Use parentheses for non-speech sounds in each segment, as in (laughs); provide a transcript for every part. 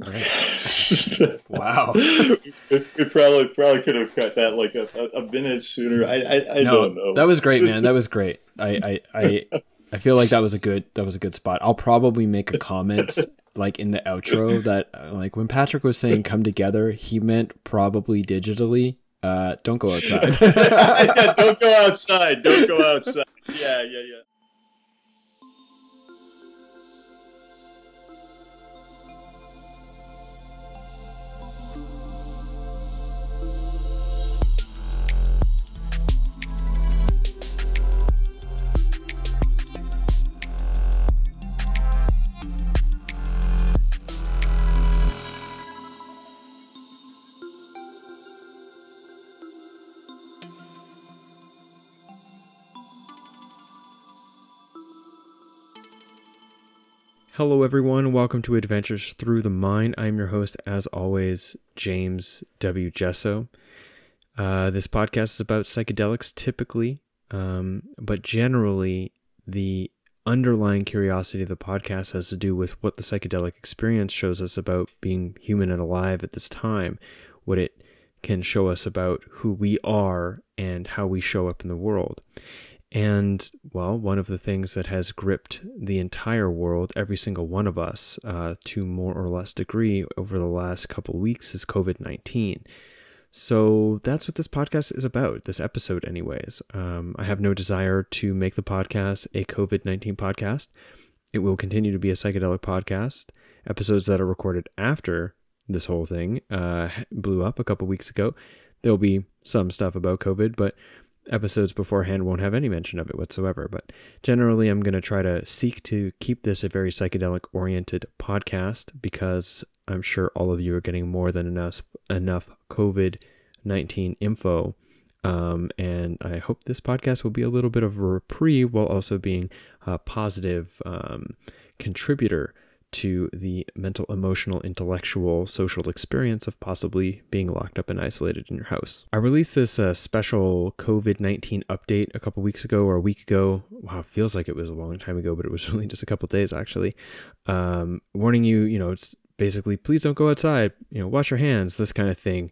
(laughs) wow. We probably probably could have cut that like a, a minute sooner. I I, I no, don't know. That was great, man. That was (laughs) great. I, I I I feel like that was a good that was a good spot. I'll probably make a comment like in the outro that uh, like when Patrick was saying come together, he meant probably digitally. Uh, don't go outside. (laughs) yeah, don't go outside. Don't go outside. Yeah, yeah, yeah. Hello, everyone. Welcome to Adventures Through the Mind. I'm your host, as always, James W. Jesso. Uh, this podcast is about psychedelics typically, um, but generally, the underlying curiosity of the podcast has to do with what the psychedelic experience shows us about being human and alive at this time, what it can show us about who we are and how we show up in the world. And, well, one of the things that has gripped the entire world, every single one of us, uh, to more or less degree over the last couple weeks is COVID 19. So that's what this podcast is about, this episode, anyways. Um, I have no desire to make the podcast a COVID 19 podcast. It will continue to be a psychedelic podcast. Episodes that are recorded after this whole thing uh, blew up a couple weeks ago. There'll be some stuff about COVID, but episodes beforehand won't have any mention of it whatsoever. But generally, I'm going to try to seek to keep this a very psychedelic oriented podcast because I'm sure all of you are getting more than enough enough COVID 19 info. Um, and I hope this podcast will be a little bit of a reprieve while also being a positive um, contributor to the mental, emotional, intellectual, social experience of possibly being locked up and isolated in your house. I released this uh, special COVID 19 update a couple weeks ago or a week ago. Wow, feels like it was a long time ago, but it was (laughs) really just a couple days actually. Um, warning you, you know, it's basically please don't go outside, you know, wash your hands, this kind of thing.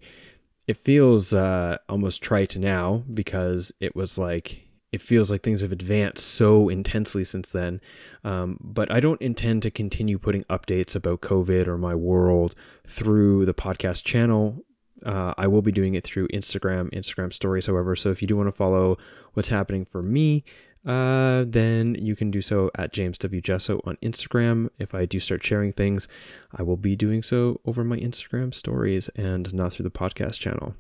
It feels uh, almost trite now because it was like it feels like things have advanced so intensely since then. Um, but I don't intend to continue putting updates about COVID or my world through the podcast channel. Uh, I will be doing it through Instagram, Instagram stories, however. So if you do want to follow what's happening for me, uh, then you can do so at James W. Jesso on Instagram. If I do start sharing things, I will be doing so over my Instagram stories and not through the podcast channel.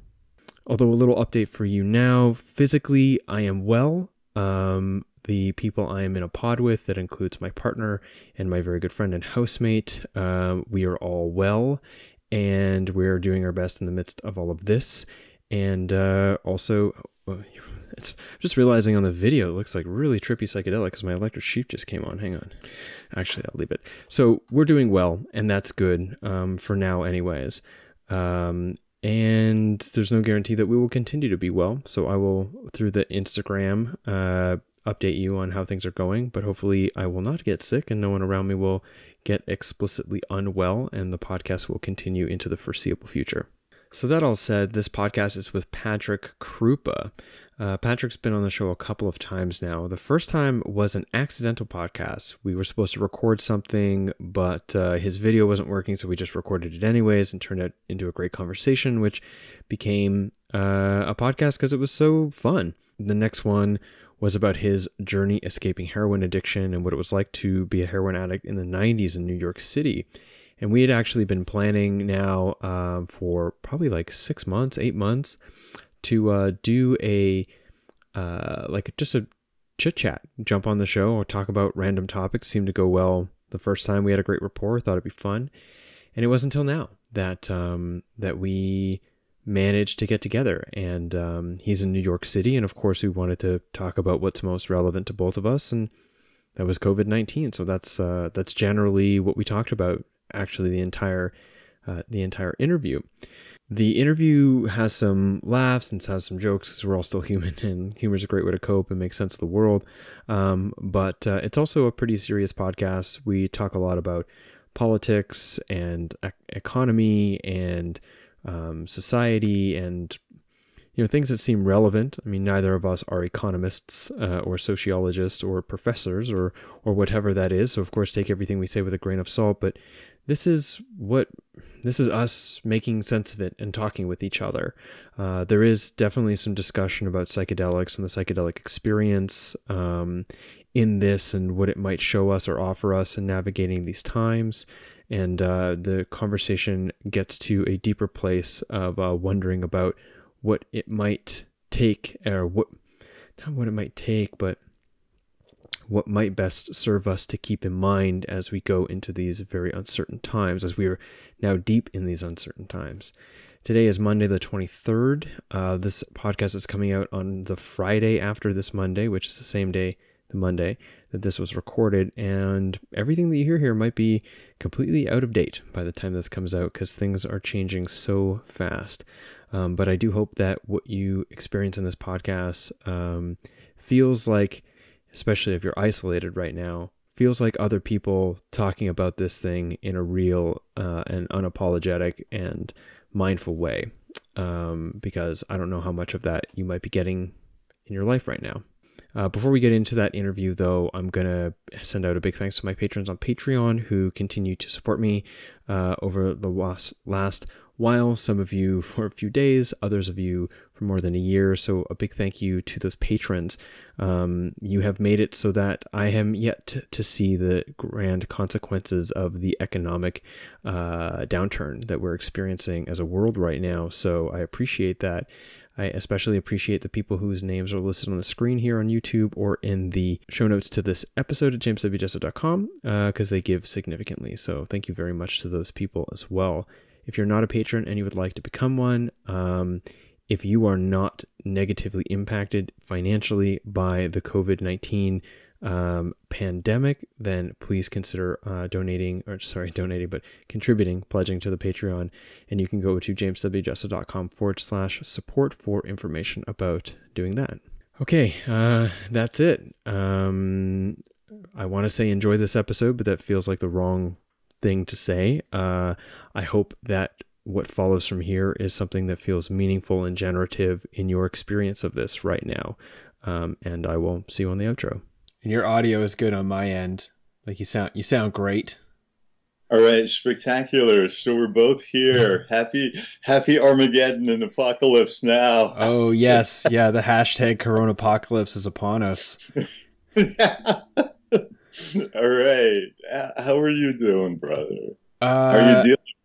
Although a little update for you now physically, I am well. Um, the people I am in a pod with, that includes my partner and my very good friend and housemate, um, we are all well and we're doing our best in the midst of all of this. And uh, also, it's just realizing on the video, it looks like really trippy psychedelic because my electric sheep just came on. Hang on. Actually, I'll leave it. So we're doing well, and that's good um, for now, anyways. Um, and there's no guarantee that we will continue to be well. So I will, through the Instagram, uh, update you on how things are going. But hopefully, I will not get sick, and no one around me will get explicitly unwell, and the podcast will continue into the foreseeable future. So, that all said, this podcast is with Patrick Kroupa. Uh, Patrick's been on the show a couple of times now. The first time was an accidental podcast. We were supposed to record something, but uh, his video wasn't working, so we just recorded it anyways and turned it into a great conversation, which became uh, a podcast because it was so fun. The next one was about his journey escaping heroin addiction and what it was like to be a heroin addict in the 90s in New York City. And we had actually been planning now uh, for probably like six months, eight months to uh, do a uh, like just a chit chat, jump on the show or talk about random topics. Seemed to go well the first time. We had a great rapport. Thought it'd be fun, and it wasn't until now that um, that we managed to get together. And um, he's in New York City, and of course, we wanted to talk about what's most relevant to both of us, and that was COVID nineteen. So that's uh, that's generally what we talked about. Actually, the entire uh, the entire interview. The interview has some laughs and has some jokes. We're all still (laughs) human, and humor is a great way to cope and make sense of the world. Um, but uh, it's also a pretty serious podcast. We talk a lot about politics and e- economy and um, society and you know things that seem relevant. I mean, neither of us are economists uh, or sociologists or professors or or whatever that is. So of course, take everything we say with a grain of salt. But this is what this is us making sense of it and talking with each other. Uh, there is definitely some discussion about psychedelics and the psychedelic experience um, in this and what it might show us or offer us in navigating these times. And uh, the conversation gets to a deeper place of uh, wondering about what it might take or what not what it might take but what might best serve us to keep in mind as we go into these very uncertain times as we are now deep in these uncertain times. Today is monday the 23rd uh, this podcast is coming out on the friday after this monday which is the same day the monday that this was recorded and everything that you hear here might be completely out of date by the time this comes out because things are changing so fast. Um, but I do hope that what you experience in this podcast um, feels like, especially if you're isolated right now, feels like other people talking about this thing in a real uh, and unapologetic and mindful way. Um, because I don't know how much of that you might be getting in your life right now. Uh, before we get into that interview, though, I'm going to send out a big thanks to my patrons on Patreon who continue to support me uh, over the last while, some of you (laughs) for a few days, others of you for more than a year. So, a big thank you to those patrons. Um, you have made it so that I am yet to, to see the grand consequences of the economic uh, downturn that we're experiencing as a world right now. So, I appreciate that. I especially appreciate the people whose names are listed on the screen here on YouTube or in the show notes to this episode at jameswjesso.com because uh, they give significantly. So thank you very much to those people as well. If you're not a patron and you would like to become one, um, if you are not negatively impacted financially by the COVID 19 um, pandemic, then please consider uh, donating, or sorry, (laughs) donating, but contributing, pledging to the Patreon. And you can go to jameswjesso.com forward slash support for information about doing that. Okay, uh, that's it. Um, I want to say enjoy this episode, but that feels like the wrong thing to say. Uh, I hope that what follows from here is something that feels meaningful and generative in your experience of this right now. Um, and I will see you on the outro. And your audio is good on my end. Like you sound, you sound great. All right, spectacular. So we're both here. (laughs) Happy, happy Armageddon and apocalypse now. Oh yes, yeah. The hashtag Corona apocalypse is upon us. (laughs) All right. How are you doing, brother? Uh, are you dealing with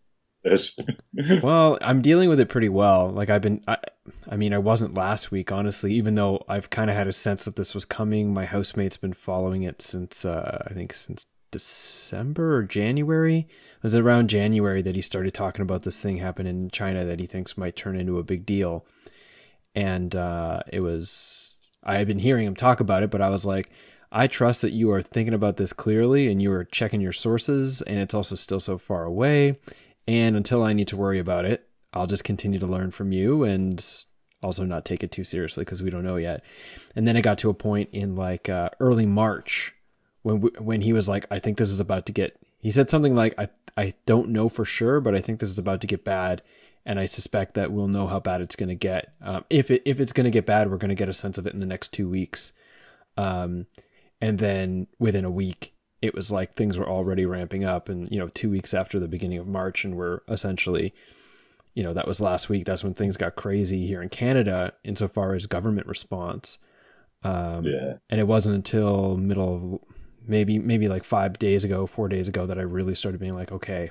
this? (laughs) well, I'm dealing with it pretty well. Like I've been, I, I mean, I wasn't last week, honestly. Even though I've kind of had a sense that this was coming. My housemate's been following it since uh, I think since December or January. It was around January that he started talking about this thing happening in China that he thinks might turn into a big deal. And uh, it was I had been hearing him talk about it, but I was like, I trust that you are thinking about this clearly and you are checking your sources, and it's also still so far away. And until I need to worry about it, I'll just continue to learn from you and also not take it too seriously because we don't know yet. And then it got to a point in like uh, early March when when he was like, "I think this is about to get." He said something like, "I I don't know for sure, but I think this is about to get bad." And I suspect that we'll know how bad it's going to get. Um, if it if it's going to get bad, we're going to get a sense of it in the next two weeks. Um, and then within a week it was like things were already ramping up and you know two weeks after the beginning of march and we're essentially you know that was last week that's when things got crazy here in canada insofar as government response. Um, yeah. and it wasn't until middle of maybe maybe like five days ago four days ago that i really started being like okay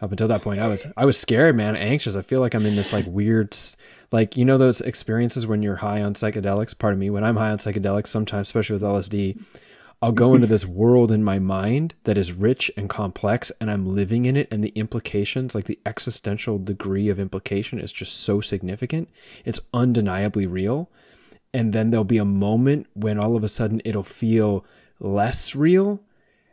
up until that point i was i was scared man anxious. I feel like i'm in this like weird like you know those experiences when you're high on psychedelics? Part of me. When i'm high on psychedelics sometimes especially with lsd i'll go into this world in my mind that is rich and complex and i'm living in it and the implications like the existential degree of implication is just so significant it's undeniably real and then there'll be a moment when all of a sudden it'll feel less real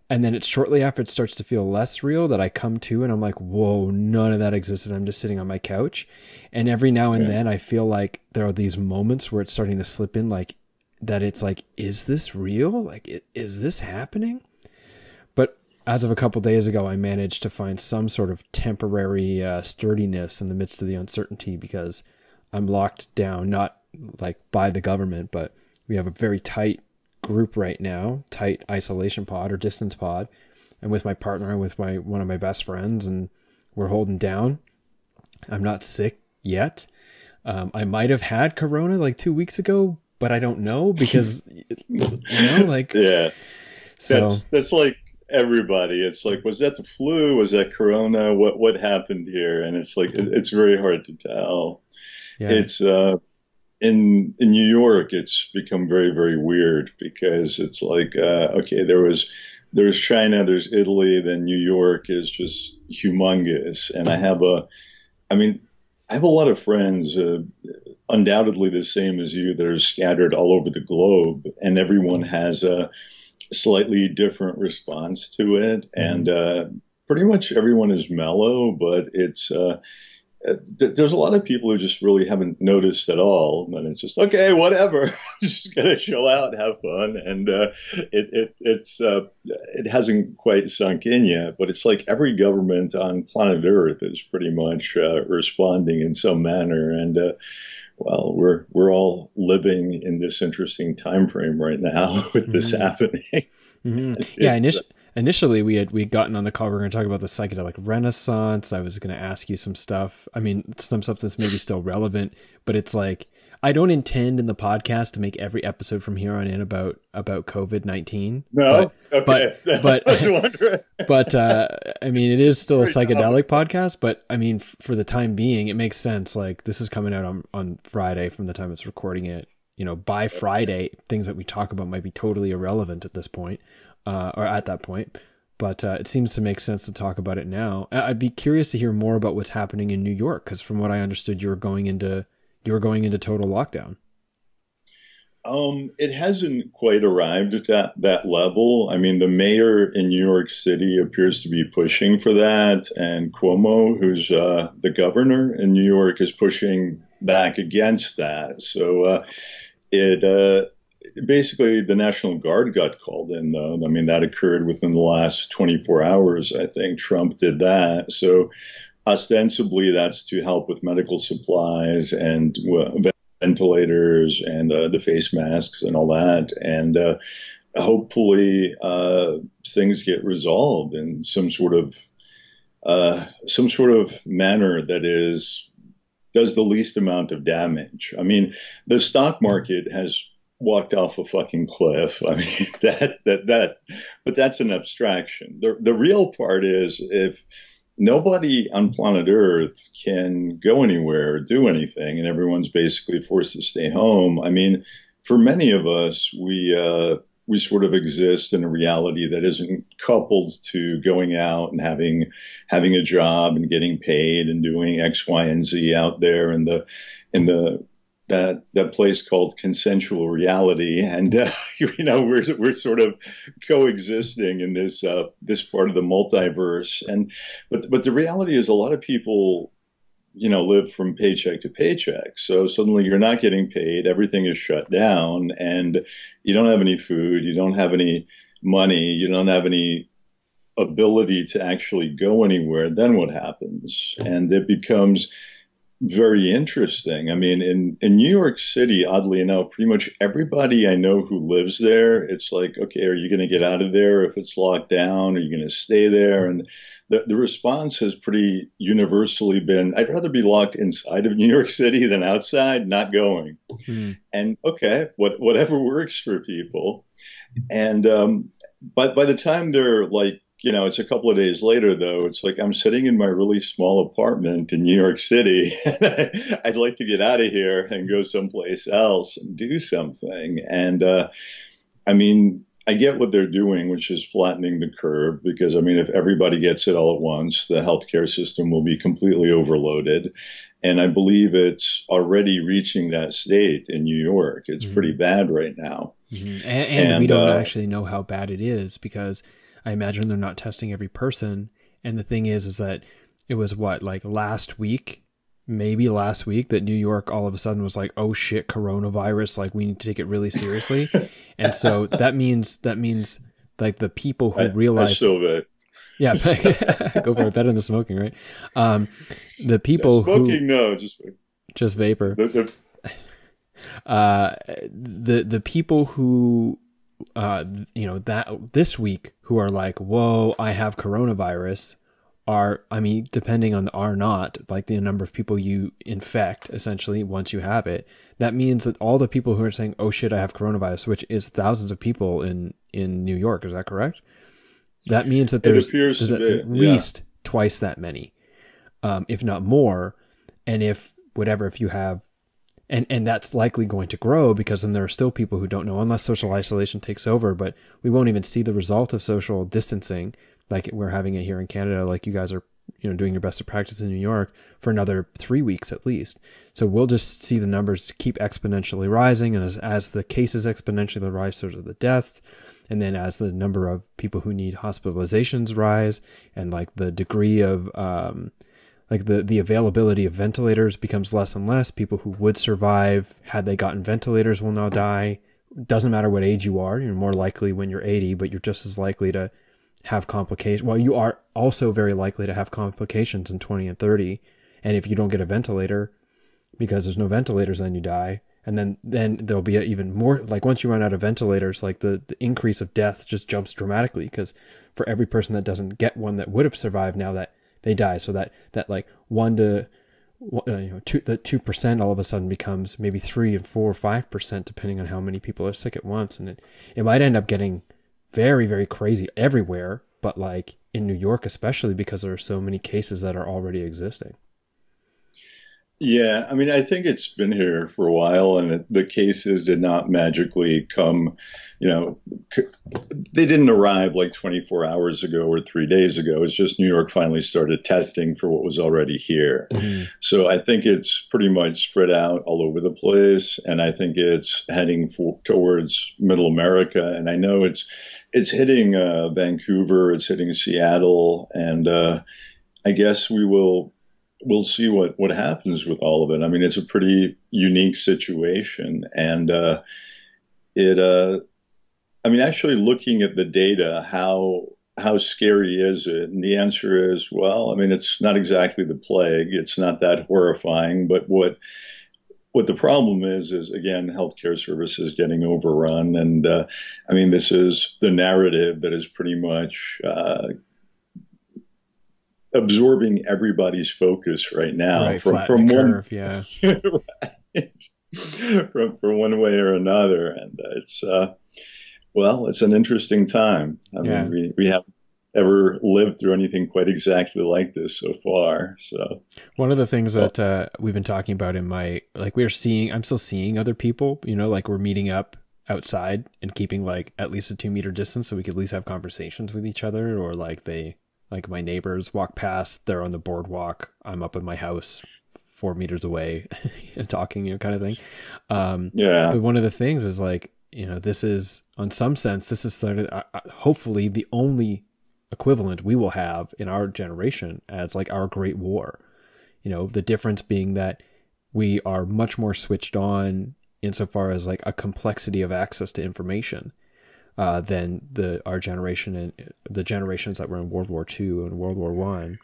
and then it's shortly after it starts to feel less real that I come to and I'm like, whoa, none of that existed. I'm just sitting on my couch. And every now and then I feel like there are these moments where it's starting to slip in, like that it's like, is this real? Like, is this happening? But as of a couple days ago, I managed to find some sort of temporary uh, sturdiness in the midst of the uncertainty because I'm locked down, not like by the government, but we have a very tight group right now, tight isolation pod or distance pod. I'm with my partner and with my one of my best friends, and we're holding down. I'm not sick yet. Um, I might have had corona like two weeks ago, but I don't know (laughs) because you know, like yeah. So that's, that's like everybody. It's like, was that the flu? Was that corona? What what happened here? And it's like it, it's very hard to tell. yeah, It's uh, in in New York. It's become very very weird because it's like uh, okay, there was there's China, there's Italy, then New York is just humongous, and I have a, I mean, I have a lot of friends, uh, undoubtedly the same as you, that are scattered all over the globe, and everyone has a slightly different response to it, and uh, pretty much everyone is mellow, but it's. Uh, uh, th- there's a lot of people who just really haven't noticed at all, and it's just okay, whatever. (laughs) just gonna chill out, have fun, and uh, it, it it's uh, it hasn't quite sunk in yet. But it's like every government on planet Earth is pretty much uh, responding in some manner, and uh, well, we're we're all living in this interesting time frame right now (laughs) with this Mhm. happening. Mhm. (laughs) It's- yeah. it's, Init- initially, we had we had gotten on the call. We are going to talk about the psychedelic renaissance. I was going to ask you some stuff. I mean, some stuff that's maybe still relevant, but it's like I don't intend in the podcast to make every episode from here on in about about COVID nineteen. no, okay, but- (laughs) but- I was wondering. but uh, I mean, it is still a psychedelic podcast. But I mean, f- for the time being, it makes sense. Like this is coming out on on Friday from the time it's recording it. You know, by Friday, things that we talk about might be totally irrelevant at this point, uh, or at that point. But uh, it seems to make sense to talk about it now. I'd be curious to hear more about what's happening in New York, because from what I understood, you were going into you were going into total lockdown. Um, it hasn't quite arrived at that, that level. I mean, the mayor in New York City appears to be pushing for that, and Cuomo, who's uh, the governor in New York, is pushing back against that. So uh, it uh, basically the National Guard got called in, though. I mean, that occurred within the last 24 hours. I think Trump did that. So ostensibly, that's to help with medical supplies and. Ventilators and uh, the face masks and all that. And uh, hopefully uh, things get resolved in some sort of uh, some sort of manner that is does the least amount of damage. I mean, the stock market has walked off a fucking cliff. I mean (laughs) that that that, but that's an abstraction. The the real part is if nobody on planet Earth can go anywhere or do anything, and everyone's basically forced to stay home. I mean, for many of us, we uh, we sort of exist in a reality that isn't coupled to going out and having having a job and getting paid and doing X, Y, and Z out there in the in the that that place called consensual reality, and uh, (laughs) you know we're we're sort of coexisting in this uh, this part of the multiverse. And but but the reality is, a lot of people, you know, live from paycheck to paycheck. So suddenly you're not getting paid, everything is shut down, and you don't have any food, you don't have any money, you don't have any ability to actually go anywhere. Then what happens? And it becomes very interesting. I mean, in, in New York City, oddly enough, pretty much everybody I know who lives there, it's like, okay, are you going to get out of there if it's locked down? Are you going to stay there? And the, the response has pretty universally been, I'd rather be locked inside of (laughs) New York City than outside, not going. Hmm. And okay, what, whatever works for people. And, um, but by the time they're like, you know, it's a couple of days later, though. It's like I'm sitting in my really small apartment in New York City. (laughs) And I'd like to get out of here and go someplace else and do something. And uh, I mean, I get what they're doing, which is flattening the curve, because I mean, if everybody gets it all at once, the healthcare system will be completely overloaded. And I believe it's already reaching that state in New York. It's Mhm. pretty bad right now. Mhm. And, and, we don't uh, actually know how bad it is because I imagine they're not testing every person. And the thing is, is that it was what like last week, maybe last week, that New York all of a sudden was like, "Oh shit, coronavirus! Like we need to take it really seriously." (laughs) and so that means that means like the people who I, I realize still. (laughs) Yeah, (laughs) go for it. Better than smoking, right? Um, the people yeah, smoking, who no, just just vapor. The, the, uh, the the people who uh, you know that this week who are like, "Whoa, I have coronavirus," are I mean, depending on the R naught, like the number of people you infect, essentially once you have it, that means that all the people who are saying, "Oh shit, I have coronavirus," which is thousands of people in in New York, is that correct? That means that there's, there's at be, least yeah. twice that many, um, if not more. And if whatever, if you have and and that's likely going to grow because then there are still people who don't know unless social isolation takes over but we won't even see the result of social distancing like we're having it here in Canada like you guys are you know doing your best to practice in New York for another 3 weeks at least. So we'll just see the numbers keep exponentially rising and as, as the cases exponentially rise so do the deaths. And then as the number of people who need hospitalizations rise and like the degree of um, like the the availability of ventilators becomes less and less. People who would survive had they gotten ventilators will now die. Doesn't matter what age you are, you're more likely when you're 80, but you're just as likely to have complications. Well, you are also very likely to have complications in 20 and 30. And if you don't get a ventilator, because there's no ventilators, then you die. And then, then there'll be even more, like once you run out of ventilators, like the, the increase of deaths just jumps dramatically because for every person that doesn't get one that would have survived now that they die. So that that like one to uh, you know two the two percent all of a sudden becomes maybe three and four or five percent depending on how many people are sick at once, and it it might end up getting very very crazy everywhere, but like in New York especially because there are so many cases that are already existing. Yeah, I mean, I think it's been here for a while, and the cases did not magically come you know, they didn't arrive like 24 hours ago or three days ago. It's just New York finally started testing for what was already here. Mm-hmm. So I think it's pretty much spread out all over the place, and I think it's heading for, towards Middle America. And I know it's it's hitting uh, Vancouver, it's hitting Seattle, and uh, I guess we will we'll see what what happens with all of it. I mean, it's a pretty unique situation, and uh, it uh, I mean, actually looking at the data, how how scary is it? And the answer is, well, I mean, it's not exactly the plague. It's not that horrifying, but what what the problem is is again healthcare services getting overrun, and uh, I mean, this is the narrative that is pretty much. Uh, absorbing everybody's focus right now right, from, from one curve, yeah (laughs) right. from, from one way or another and uh, it's uh, well, it's an interesting time. I yeah. mean, we, we haven't ever lived through anything quite exactly like this so far. So one of the things that uh, we've been talking about in my like we're seeing, I'm still seeing other people. You know, like we're meeting up outside and keeping like at least a two meter distance so we could at least have conversations with each other, or like they like my neighbors walk past, they're on the boardwalk, I'm up in my house four meters away and (laughs) talking, you know, kind of thing. Um, yeah. But one of the things is like you know, this is, on some sense, this is started, uh, uh, hopefully the only equivalent we will have in our generation as like our Great War. You know, the difference being that we are much more switched on insofar as like a complexity of access to information uh, than the our generation and the generations that were in World War II and World War One,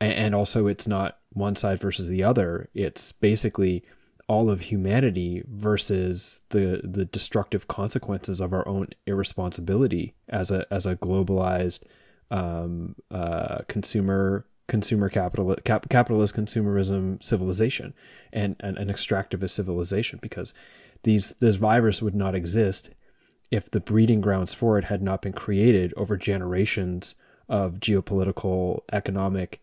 and, also it's not one side versus the other. It's basically all of humanity versus the the destructive consequences of our own irresponsibility as a as a globalized um, uh, consumer consumer capital cap, capitalist consumerism civilization and, and an extractivist civilization because these this virus would not exist if the breeding grounds for it had not been created over generations of geopolitical economic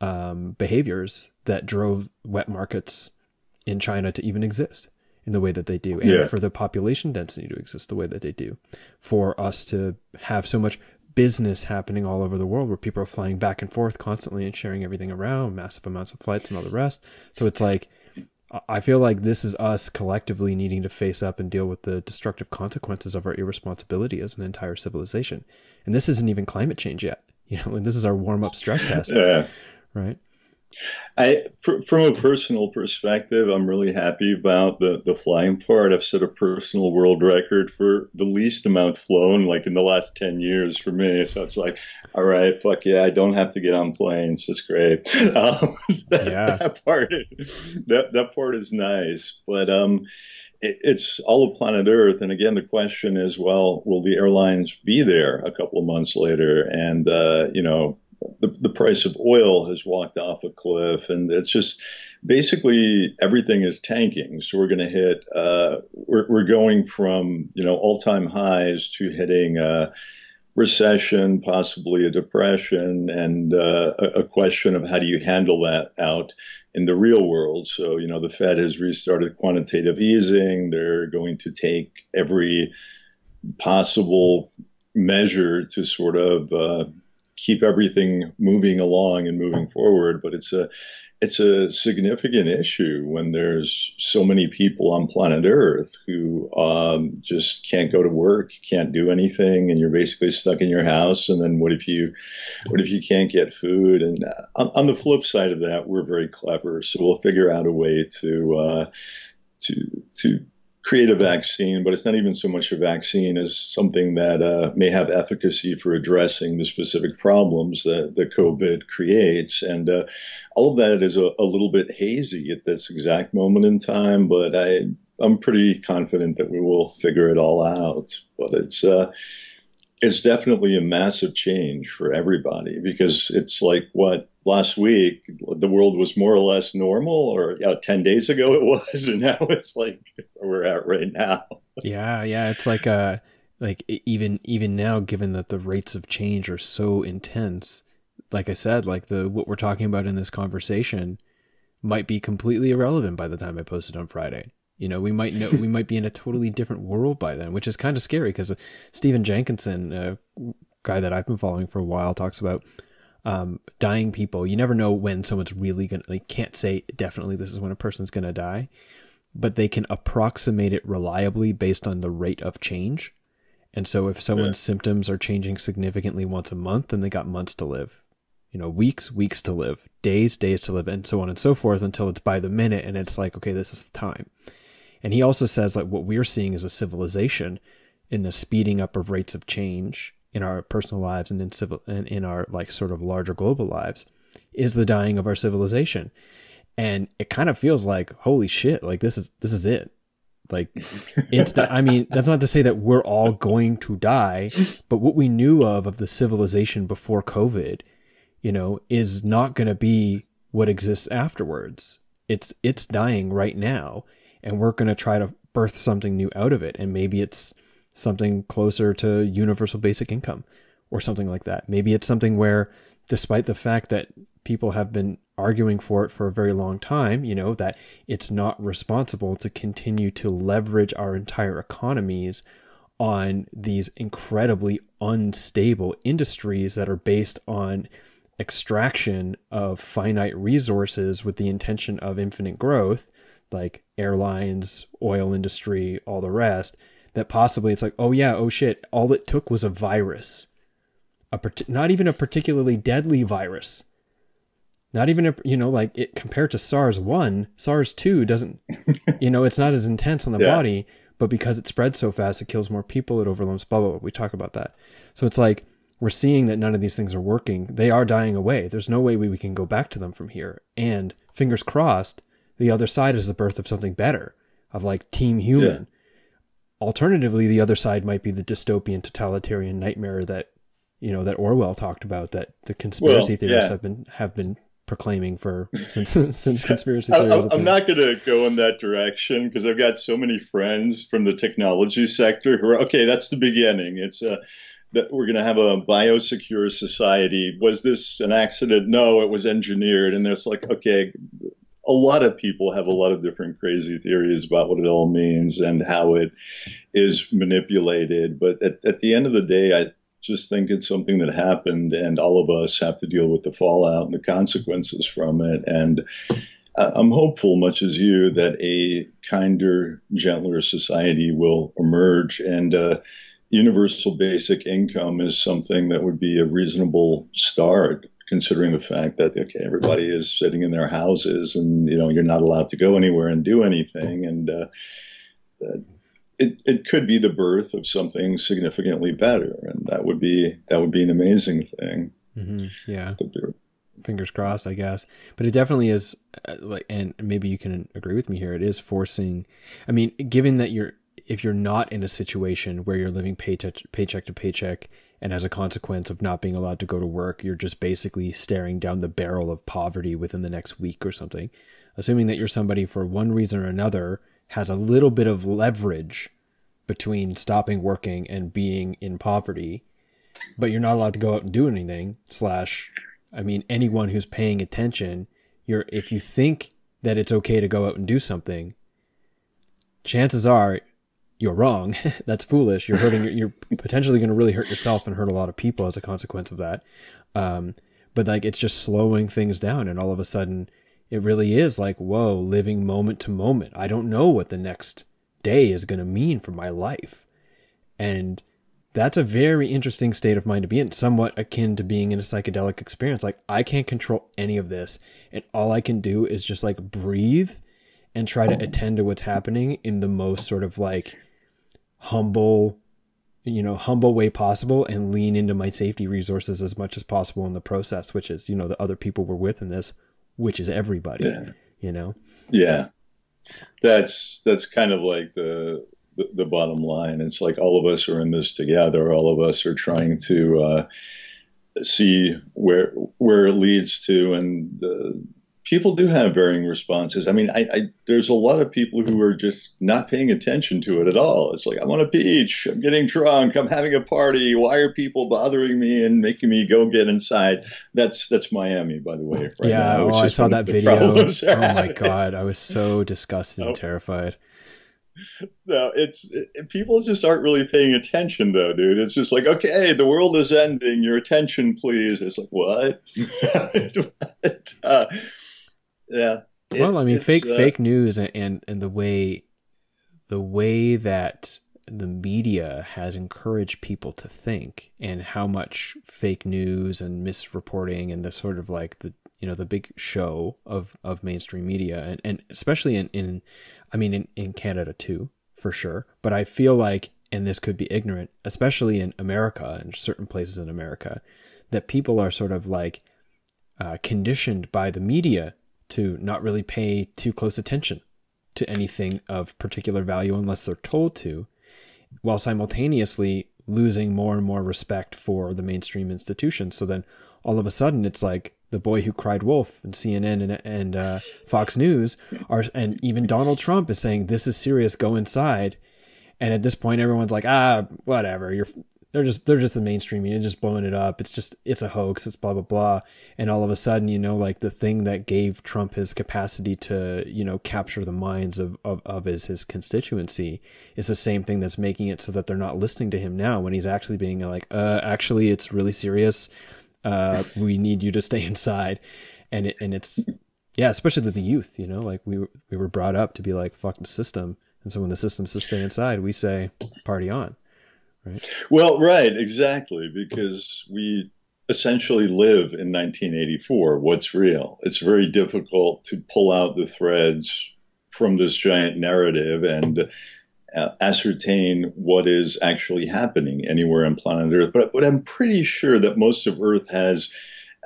um, behaviors that drove wet markets in China to even exist in the way that they do, and yeah. for the population density to exist the way that they do, for us to have so much business happening all over the world where people are flying back and forth constantly and sharing everything around, massive amounts of flights and all the rest. So it's like, I feel like this is us collectively needing to face up and deal with the destructive consequences of our irresponsibility as an entire civilization. And this isn't even climate change yet, (laughs) you know, and this is our warm up stress test. Yeah. Right. I, from a personal perspective, I'm really happy about the, the flying part. I've set a personal world record for the least amount flown, like in the last 10 years for me. So it's like, all right, fuck yeah, I don't have to get on planes. That's great. (laughs) Um, that, yeah. that part, that, that part is nice. But, um, it's all of planet Earth. And again, the question is, well, will the airlines be there a couple of months later? And, uh, you know, the, the price of oil has walked off a cliff, and it's just basically everything is tanking. So we're going to hit, uh, we're, we're going from, you know, all time highs to hitting, uh, recession, possibly a depression, and uh, a, question of how do you handle that out in the real world. So, you know, the Fed has restarted quantitative easing. They're going to take every possible measure to sort of uh, keep everything moving along and moving forward. But it's a it's a significant issue when there's so many people on planet Earth who um, just can't go to work, can't do anything, and you're basically stuck in your house. And then what if you, what if you can't get food? And uh, on, on the flip side of that, we're very clever, so we'll figure out a way to uh, to to create a vaccine, but it's not even so much a vaccine as something that uh, may have efficacy for addressing the specific problems that the COVID creates. And uh, all of that is a, a, little bit hazy at this exact moment in time, but I, I'm pretty confident that we will figure it all out. But it's uh, it's definitely a massive change for everybody because it's like what last week the world was more or less normal or yeah, 10 days ago it was (laughs) and now it's like we're at right now. Yeah yeah it's like uh like even even now given that the rates of change are so intense like i said like the what we're talking about in this conversation might be completely irrelevant by the time i post it on friday. You know, we might know we might be in a totally different world by then, which is kind of scary because Stephen Jenkinson, a guy that I've been following for a while, talks about um, dying people. You never know when someone's really gonna. Like, can't say definitely this is when a person's gonna die, but they can approximate it reliably based on the rate of change. And so, if someone's yeah. symptoms are changing significantly once a month, then they got months to live. You know, weeks, weeks to live, days, days to live, and so on and so forth until it's by the minute, and it's like, okay, this is the time. And he also says like what we're seeing is a civilization in the speeding up of rates of change in our personal lives and in civil and in our like sort of larger global lives is the dying of our civilization. And it kind of feels like holy shit, like this is this is it. Like (laughs) it's I mean, that's not to say that we're all going to die, but what we knew of of the civilization before COVID, you know, is not going to be what exists afterwards. It's it's dying right now and we're going to try to birth something new out of it. And maybe it's something closer to universal basic income or something like that. Maybe it's something where, despite the fact that people have been arguing for it for a very long time, you know, that it's not responsible to continue to leverage our entire economies on these incredibly unstable industries that are based on extraction of finite resources with the intention of infinite growth like airlines, oil industry, all the rest, that possibly it's like, oh yeah, oh shit, all it took was a virus. A not even a particularly deadly virus. Not even a, you know, like it compared to SARS 1, SARS 2 doesn't, (laughs) you know, it's not as intense on the yeah. body, but because it spreads so fast, it kills more people, it overwhelms, blah, blah, blah. We talk about that. So it's like, we're seeing that none of these things are working. They are dying away. There's no way we, we can go back to them from here. And fingers crossed, the other side is the birth of something better, of like Team Human. Alternatively, the other side might be the dystopian totalitarian nightmare that you know that Orwell talked about that the conspiracy well, theorists yeah. have been have been proclaiming for (laughs) since since conspiracy theories. I, am not going to go in that direction because I've got so many friends from the technology sector who are okay. That's the beginning. It's a uh, that we're going to have a biosecure society. Was this an accident? No, it was engineered. And there's like, okay, a lot of people have a lot of different crazy theories about what it all means and how it is manipulated. But at, at the end of the day, I just think it's something that happened, and all of us have to deal with the fallout and the consequences from it. And I'm hopeful, much as you, that a kinder, gentler society will emerge. And uh, universal basic income is something that would be a reasonable start considering the fact that okay, everybody is sitting in their houses, and you know you're not allowed to go anywhere and do anything, and uh, it it could be the birth of something significantly better, and that would be that would be an amazing thing. Mm-hmm. Yeah. Fingers crossed, I guess. But it definitely is uh, like, and maybe you can agree with me here. It is forcing. I mean, given that you're if you're not in a situation where you're living paycheck paycheck to paycheck and as a consequence of not being allowed to go to work you're just basically staring down the barrel of poverty within the next week or something assuming that you're somebody for one reason or another has a little bit of leverage between stopping working and being in poverty but you're not allowed to go out and do anything slash i mean anyone who's paying attention you're if you think that it's okay to go out and do something chances are you're wrong. (laughs) That's foolish. You're hurting. You're potentially going to really hurt yourself and hurt a lot of people as a consequence of that. Um, but like it's just slowing things down, and all of a sudden, it really is like whoa, living moment to moment. I don't know what the next day is going to mean for my life, and that's a very interesting state of mind to be in. Somewhat akin to being in a psychedelic experience. Like I can't control any of this, and all I can do is just like breathe and try to attend to what's happening in the most sort of like humble you know humble way possible and lean into my safety resources as much as possible in the process which is you know the other people we're with in this which is everybody yeah. you know? Yeah. That's that's kind of like the, the, the bottom line. It's like all of us are in this together. All of us are trying to uh, see where where it leads to and uh, people do have varying responses. I mean, I, I, there's a lot of people who are just not paying attention to it at all. It's like I'm on a beach, I'm getting drunk, I'm having a party. Why are people bothering me and making me go get inside? That's that's Miami, by the way. Right yeah, now, oh, I saw that video. Oh my god, I was so disgusted and terrified. No, it's it, people just aren't really paying attention, though, dude. It's just like, okay, the world is ending. Your attention, please. It's like, what? (laughs) but, uh, yeah. It, well, I mean, fake uh, fake news and and the way the way that the media has encouraged people to think and how much fake news and misreporting and the sort of like the you know the big show of of mainstream media and, and especially in in I mean in, in Canada too for sure but I feel like and this could be ignorant especially in America and certain places in America that people are sort of like uh, conditioned by the media to not really pay too close attention to anything of particular value unless they're told to, while simultaneously losing more and more respect for the mainstream institutions. So then all of a sudden it's like the boy who cried wolf and CNN and, and uh, Fox News are, and even Donald Trump is saying, this is serious, go inside. And at this point, everyone's like, ah, whatever. You're they're just they're just the mainstream media just blowing it up. It's just it's a hoax. It's blah blah blah. And all of a sudden, you know, like the thing that gave Trump his capacity to you know capture the minds of of, of his his constituency is the same thing that's making it so that they're not listening to him now when he's actually being like, uh, actually, it's really serious. Uh, (laughs) we need you to stay inside, and it and it's yeah, especially the youth. You know, like we we were brought up to be like fuck the system, and so when the system says stay inside, we say party on. Right? Well, right, exactly, because we essentially live in 1984. What's real? It's very difficult to pull out the threads from this giant narrative and uh, ascertain what is actually happening anywhere on planet Earth. But, but I'm pretty sure that most of Earth has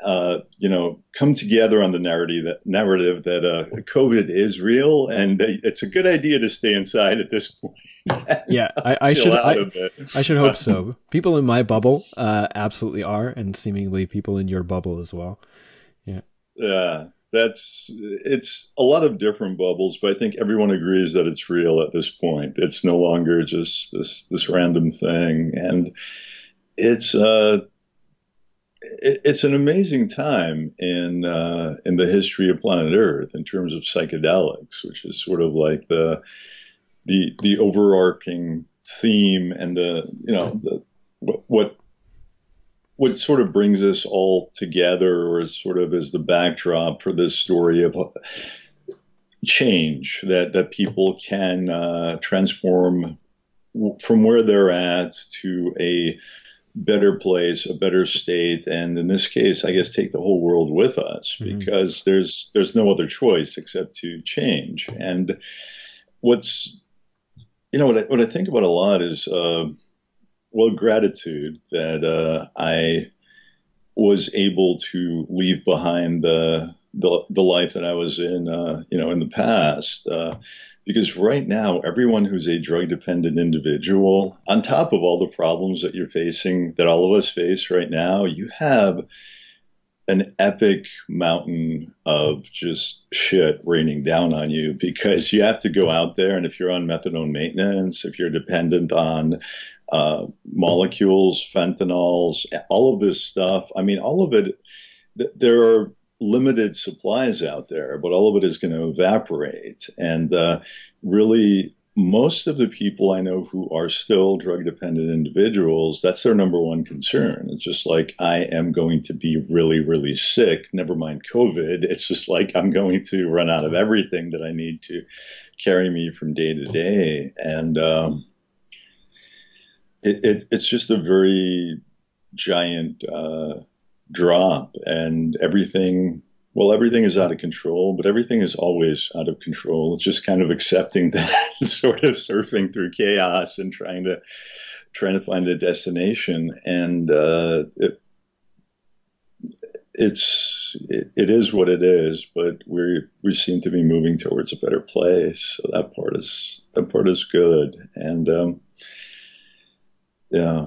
uh, you know, come together on the narrative that narrative that uh, COVID is real, and it's a good idea to stay inside at this point. (laughs) yeah, I, I should. I, I, should hope (laughs) so. People in my bubble uh, absolutely are, and seemingly people in your bubble as well. Yeah. Yeah, that's it's a lot of different bubbles, but I think everyone agrees that it's real at this point. It's no longer just this this random thing, and it's uh it's an amazing time in uh, in the history of planet Earth in terms of psychedelics, which is sort of like the the the overarching theme and the you know the what what sort of brings us all together, or sort of is the backdrop for this story of change that that people can uh, transform from where they're at to a better place, a better state, and in this case, I guess take the whole world with us mm-hmm. because there's there's no other choice except to change. And what's you know what I, what I think about a lot is uh, well gratitude that uh, I was able to leave behind the the, the life that I was in, uh, you know, in the past. Uh, because right now, everyone who's a drug dependent individual, on top of all the problems that you're facing, that all of us face right now, you have an epic mountain of just shit raining down on you. Because you have to go out there and if you're on methadone maintenance, if you're dependent on uh, molecules, fentanyls, all of this stuff, I mean, all of it, th- there are limited supplies out there, but all of it is going to evaporate. And uh, really, most of the people I know who are still drug dependent individuals, that's their number one concern. It's just like, I am going to be really, really sick, never mind COVID. It's just like, I'm going to run out of everything that I need to carry me from day to day. And um, it, it, it's just a very giant uh, drop, and everything well, everything is out of control, but everything is always out of control. It's just kind of accepting (laughs) that, sort of surfing through chaos and trying to trying to find a destination. And uh, it, it's it, it is what it is, but we we seem to be moving towards a better place. So that part is that part is good. And um, yeah, yeah,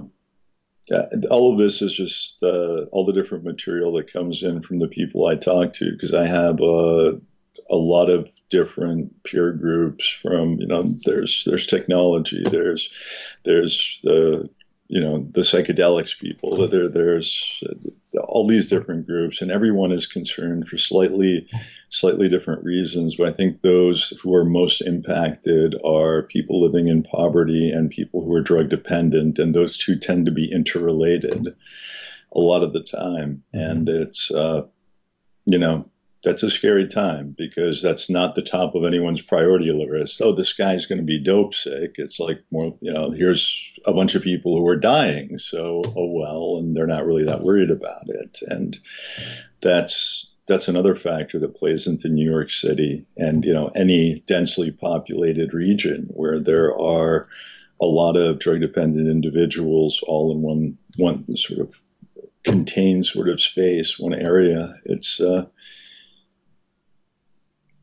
all of this is just uh, all the different material that comes in from the people I talk to because I have uh, a lot of different peer groups from you know there's there's technology there's there's the you know the psychedelics people there there's all these different groups and everyone is concerned for slightly slightly different reasons but i think those who are most impacted are people living in poverty and people who are drug dependent and those two tend to be interrelated a lot of the time. And it's uh, you know that's a scary time because that's not the top of anyone's priority list. Oh, this guy's going to be dope sick. It's like more, you know, here's a bunch of people who are dying. So, oh well, and they're not really that worried about it. And that's that's another factor that plays into New York City and you know any densely populated region where there are a lot of drug dependent individuals all in one one sort of contained sort of space, one area. It's uh,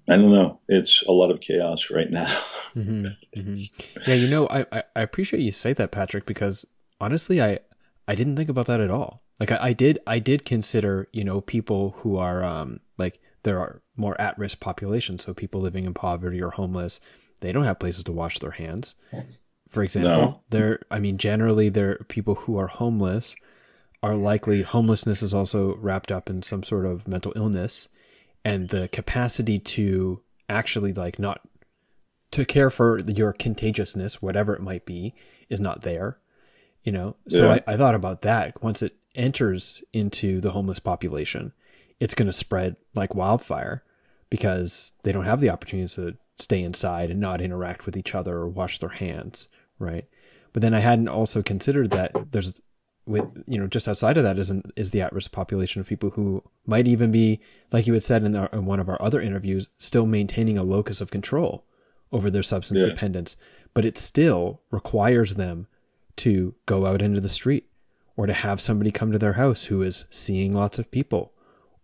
I don't know. It's a lot of chaos right now. mm-hmm, (laughs) mm-hmm. Yeah, you know, I, I appreciate you say that, Patrick, because honestly, I I didn't think about that at all. Like I, I did I did consider you know people who are um like there are more at risk populations, so people living in poverty or homeless, they don't have places to wash their hands. For example, no. there I mean generally there people who are homeless are likely homelessness is also wrapped up in some sort of mental illness and the capacity to actually like not to care for your contagiousness, whatever it might be, is not there. You know, so yeah. I, I thought about that. Once it enters into the homeless population, it's going to spread like wildfire because they don't have the opportunity to stay inside and not interact with each other or wash their hands, right? But then I hadn't also considered that there's with you know just outside of that is an, is the at-risk population of people who might even be like you had said in, our, in one of our other interviews still maintaining a locus of control over their substance yeah. dependence but it still requires them to go out into the street or to have somebody come to their house who is seeing lots of people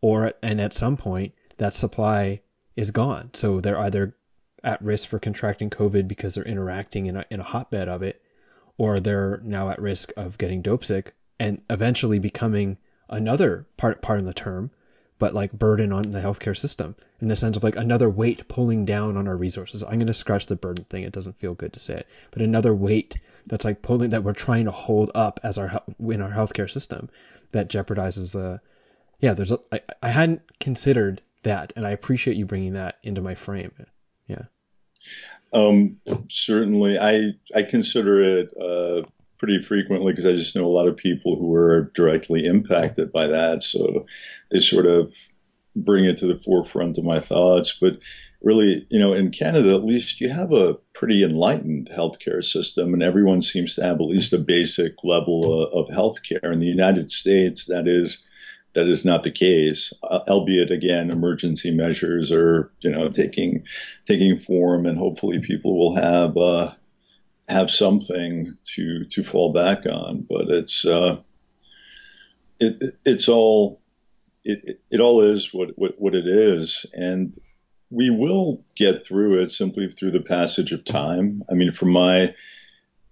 or and at some point that supply is gone so they're either at risk for contracting covid because they're interacting in a, in a hotbed of it or they're now at risk of getting dope sick and eventually becoming another part part of the term, but like burden on the healthcare system in the sense of like another weight pulling down on our resources. I'm going to scratch the burden thing. It doesn't feel good to say it, but another weight that's like pulling that we're trying to hold up as our in our healthcare system that jeopardizes. Uh, yeah, there's a, I, I hadn't considered that, and I appreciate you bringing that into my frame. Um, certainly, I I consider it uh, pretty frequently because I just know a lot of people who are directly impacted by that. So they sort of bring it to the forefront of my thoughts. But really, you know, in Canada, at least you have a pretty enlightened healthcare system, and everyone seems to have at least a basic level of, of healthcare. In the United States, that is that is not the case, uh, albeit again, emergency measures are you know taking taking form, and hopefully people will have uh, have something to to fall back on. But it's uh, it, it's all it, it, all is what, what what it is, and we will get through it simply through the passage of time. I mean, from my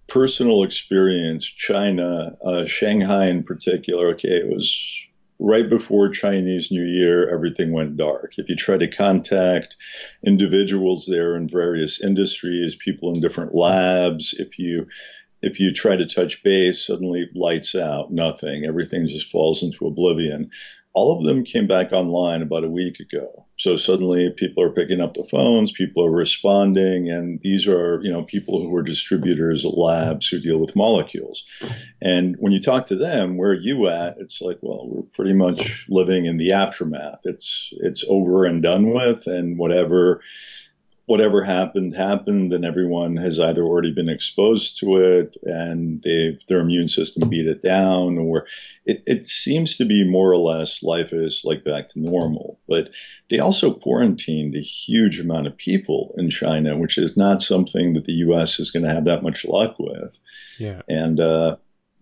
personal experience, China, uh, Shanghai in particular, okay, it was right before Chinese New Year, everything went dark. If you try to contact individuals there in various industries, people in different labs, if you if you try to touch base, suddenly lights out, nothing. Everything just falls into oblivion all of them came back online about a week ago. So suddenly people are picking up the phones, people are responding, and these are, you know, people who are distributors at labs who deal with molecules. And when you talk to them, where are you at? It's like, well, we're pretty much living in the aftermath. It's it's over and done with, and whatever whatever happened happened and everyone has either already been exposed to it and their immune system beat it down or it, it, seems to be more or less life is like back to normal. But they also quarantined a huge amount of people in china which is not something that the us is going to have that much luck with. Yeah. And uh,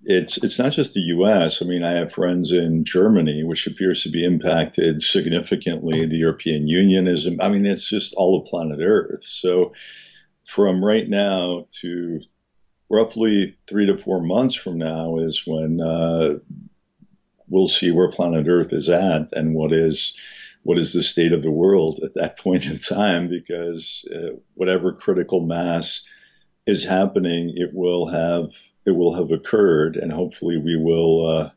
it's it's not just the U.S. I mean, I have friends in Germany, which appears to be impacted significantly. The European Union is. I mean, it's just all of planet Earth. So, from right now to roughly three to four months from now is when uh, we'll see where planet Earth is at and what is what is the state of the world at that (laughs) point in time. Because uh, whatever critical mass is happening, it will have it will have occurred, and hopefully we will uh,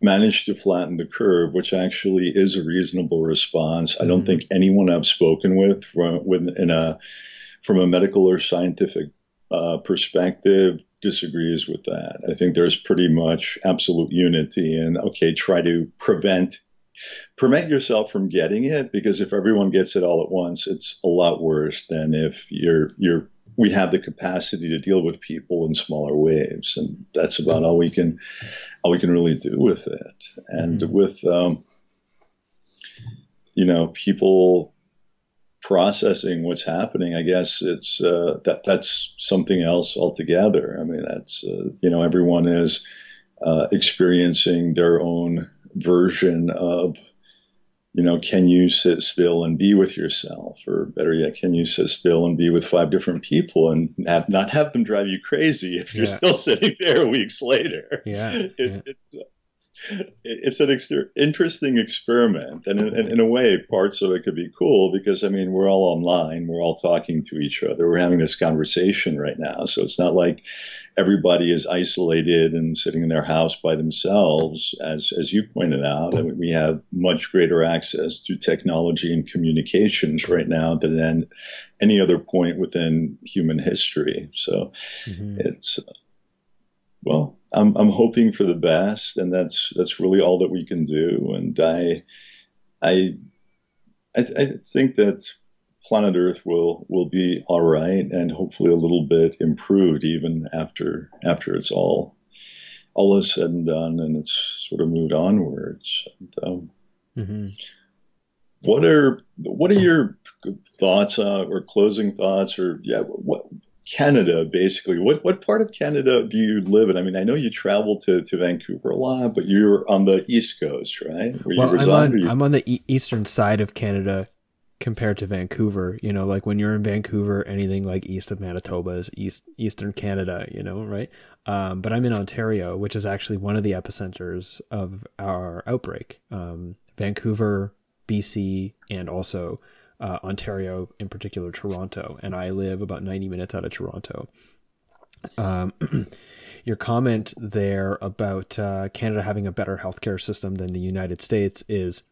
manage to flatten the curve, which actually is a reasonable response. Mm-hmm. I don't mm-hmm. think anyone I've spoken with from in a from a medical or scientific uh, perspective disagrees with that. I think there's pretty much absolute unity in okay, try to prevent prevent yourself from getting it because if everyone gets it all at once, it's a lot worse than if you're you're we have the capacity to deal with people in smaller waves, and that's about all we can all we can really do with it. And mm-hmm. with um, you know people processing what's happening, I guess it's uh, that that's something else altogether. I mean, that's uh, you know everyone is uh, experiencing their own version of you know, can you sit still and be with yourself? Or better yet, can you sit still and be with five different people and have, not have them drive you crazy if you're still (laughs) sitting there weeks later? Yeah. It, yeah. It's, it's an ex- interesting experiment, and in, in, a way, parts of it could be cool because I mean, we're all online, we're all talking to each other, we're having this conversation right now, so it's not like everybody is isolated and sitting in their house by themselves, as as you pointed out. I mean, we have much greater access to technology and communications right now than any other point within human history. So mm-hmm. it's well I'm I'm hoping for the best, and that's that's really all that we can do. And I I I, I think that planet Earth will will be all right, and hopefully a little bit improved even after after it's all all is said and done, and it's sort of moved onwards. And, um, mm-hmm. What are what are your thoughts uh, or closing thoughts or yeah what Canada, basically. What what part of Canada do you live in? I mean, I know you travel to, to Vancouver a lot, but you're on the East Coast, right? Where well, I'm on, you... I'm on the eastern side of Canada compared to Vancouver. You know, like when you're in Vancouver, anything like east of Manitoba is east eastern Canada. You know, right? Um, but I'm in Ontario, which is actually one of the epicenters of our outbreak. Um, Vancouver, BC, and also uh, Ontario, in particular Toronto, and I live about 90 minutes out of Toronto. Um, (clears throat) your comment there about uh, Canada having a better healthcare system than the United States is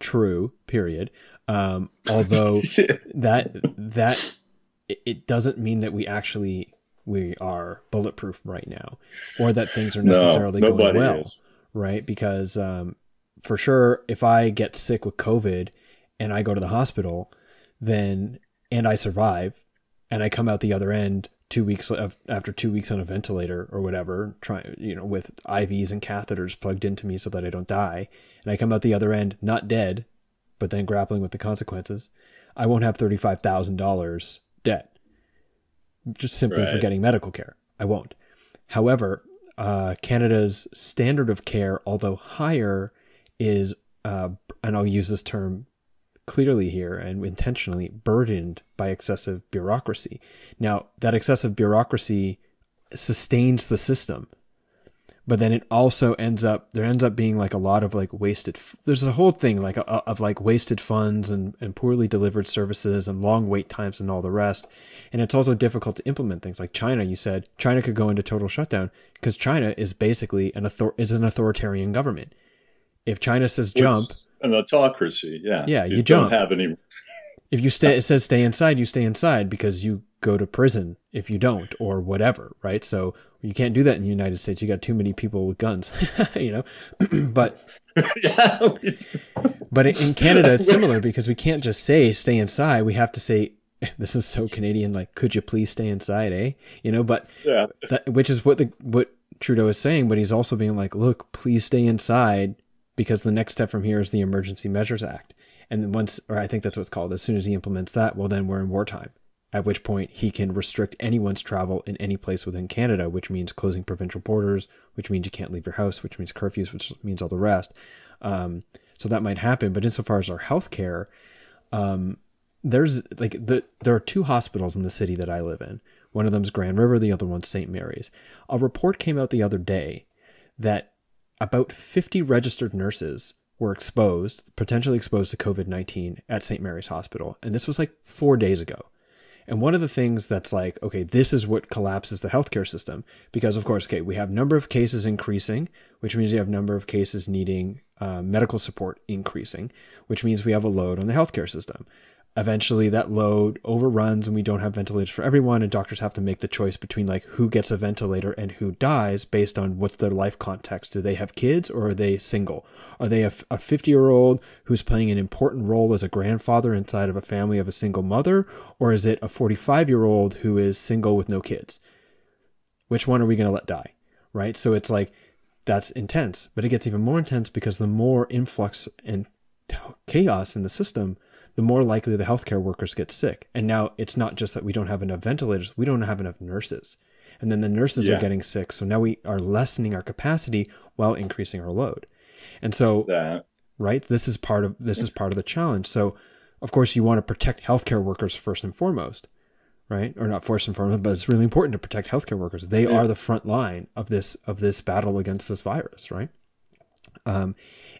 true. Period. Um, although (laughs) that that it doesn't mean that we actually we are bulletproof right now, or that things are necessarily no, going well, is. right? Because um, for sure, if I get sick with COVID and I go to the hospital, then and I survive, and I come out the other end two weeks after two weeks on a ventilator or whatever, trying you know with IVs and catheters plugged into me so that I don't die, and I come out the other end not dead, but then grappling with the consequences, I won't have thirty five thousand dollars debt just simply right. for getting medical care. I won't. However, uh, Canada's standard of care, although higher, is uh, and I'll use this term clearly here and intentionally burdened by excessive bureaucracy. Now, that excessive bureaucracy sustains the system, but then it also ends up there ends up being like a lot of like wasted there's a whole thing like a, of like wasted funds and, and poorly delivered services and long wait times and all the rest. And it's also difficult to implement things like china. You said china could go into total shutdown because china is basically an author is an authoritarian government. If china says jump an autocracy. Yeah. Yeah. You, you don't have any. (laughs) If you stay, it says stay inside. You stay inside because you go to prison if you don't, or whatever, right? So you can't do that in the United States. You got too many people with guns, (laughs) you know. (clears throat) but (laughs) yeah, but in Canada it's similar because we can't just say stay inside. We have to say this is so Canadian. Like, could you please stay inside, eh? You know, but yeah, that, which is what the what Trudeau is saying. But he's also being like, look, please stay inside because the next step from here is the Emergency Measures Act. And once, or I think that's what it's called, as soon as he implements that, well, then we're in wartime. At which point he can restrict anyone's travel in any place within Canada, which means closing provincial borders, which means you can't leave your house, which means curfews, which means all the rest. Um, so that might happen. But insofar as our healthcare, um, there's like the there are two hospitals in the city that I live in. One of them's Grand River, the other one's St. Mary's. A report came out the other day that about 50 registered nurses were exposed, potentially exposed to COVID 19 at St. Mary's Hospital. And this was like four days ago. And one of the things that's like, okay, this is what collapses the healthcare system because, of course, okay, we have number of cases increasing, which means we have number of cases needing uh, medical support increasing, which means we have a load on the healthcare system eventually that load overruns and we don't have ventilators for everyone and doctors have to make the choice between like who gets a ventilator and who dies based on what's their life context. Do they have kids or are they single? Are they a 50 year old who's playing an important role as a grandfather inside of a family of a single mother? Or is it a 45 year old who is single with no kids? Which one are we going to let die right? So it's like that's intense. But it gets even more intense because the more influx and chaos in the system the more likely the healthcare workers get sick. And now it's not just that we don't have enough ventilators, we don't have enough nurses. And then the nurses yeah. are getting sick. So now we are lessening our capacity while increasing our load. And so that. right, this is part of this is part of the challenge. So of course you want to protect healthcare workers first and foremost, right? Or not first and foremost, but it's really important to protect healthcare workers. They yeah. are the front line of this of this battle against this virus, right? Um,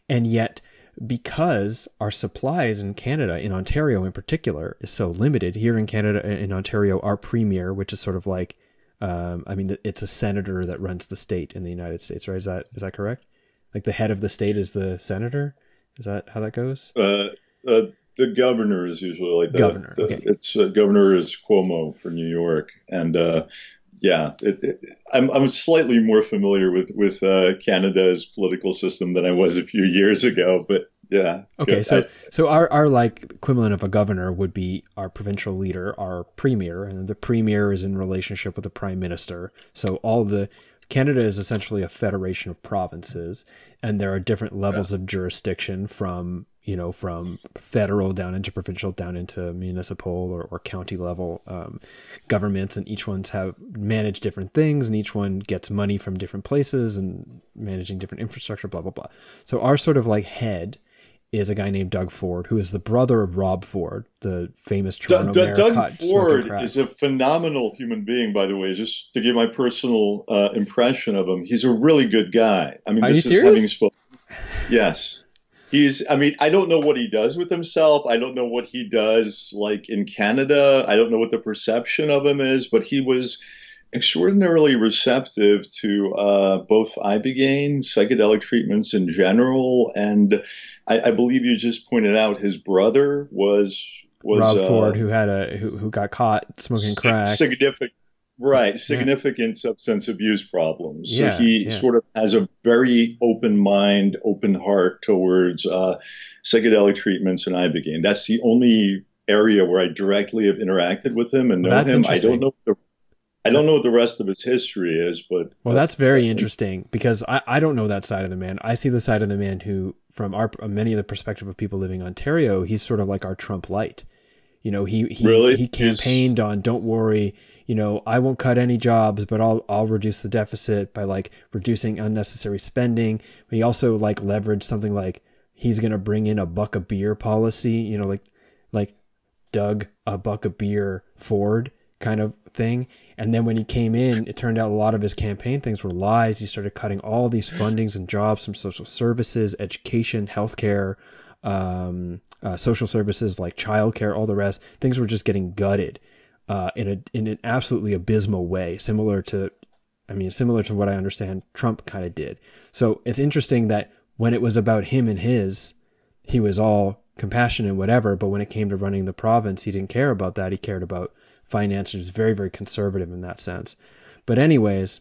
and yet because our supplies in Canada, in Ontario in particular, is so limited. Here in Canada, in Ontario, our premier, which is sort of like, um, I mean, it's a senator that runs the state in the United States, right? Is that is that correct? Like the head of the state is the senator. Is that how that goes? Uh, uh, the governor is usually like the governor. Okay. It's uh, governor is Cuomo for New York, and uh, yeah, it, it, I'm I'm slightly more familiar with with uh, Canada's political system than I was a few years ago, but yeah. Okay, so I, so our our like equivalent of a governor would be our provincial leader, our premier, and the premier is in relationship with the prime minister. So all the Canada is essentially a federation of provinces, and there are different levels yeah. of jurisdiction from you know from federal down into provincial down into municipal or, or county level um, governments, and each ones have managed different things, and each one gets money from different places and managing different infrastructure, blah blah blah. So our sort of like head is a guy named Doug Ford, who is the brother of Rob Ford, the famous Toronto D- mayor. Doug Ford is a phenomenal human being, by the way. Just to give my personal uh, impression of him, he's a really good guy. I mean, Are this you is serious? having spoken. Yes, he's. I mean, I don't know what he does with himself. I don't know what he does like in Canada. I don't know what the perception of him is, but he was extraordinarily receptive to uh, both ibogaine, psychedelic treatments in general, and I, I, believe you just pointed out his brother was was Rob uh, Ford, who had a who, who got caught smoking crack. Significant, Right, significant yeah. substance abuse problems. So yeah, he yeah. sort of has a very open mind, open heart towards uh, psychedelic treatments and ibogaine. That's the only area where I directly have interacted with him and know well, him. I don't know the I don't know what the rest of his history is, but well, that's very interesting because I, I don't know that side of the man. I see the side of the man who, from our many of the perspective of people living in Ontario, he's sort of like our Trump light. You know, he he really? he campaigned on "Don't worry, you know, I won't cut any jobs, but I'll I'll reduce the deficit by like reducing unnecessary spending." But he also like leveraged something like he's to bring in a buck of beer policy. You know, like like Doug a buck of beer Ford kind of thing. And then when he came in, it turned out a lot of his campaign things were lies. He started cutting all these fundings and jobs from social services, education, healthcare, um, uh, social services like childcare, all the rest. Things were just getting gutted uh, in a in an absolutely abysmal way, similar to, I mean, similar to what I understand Trump kind of did. So it's interesting that when it was about him and his, he was all compassionate, whatever. But when it came to running the province, he didn't care about that. He cared about finances. Very, very conservative in that sense. But anyways,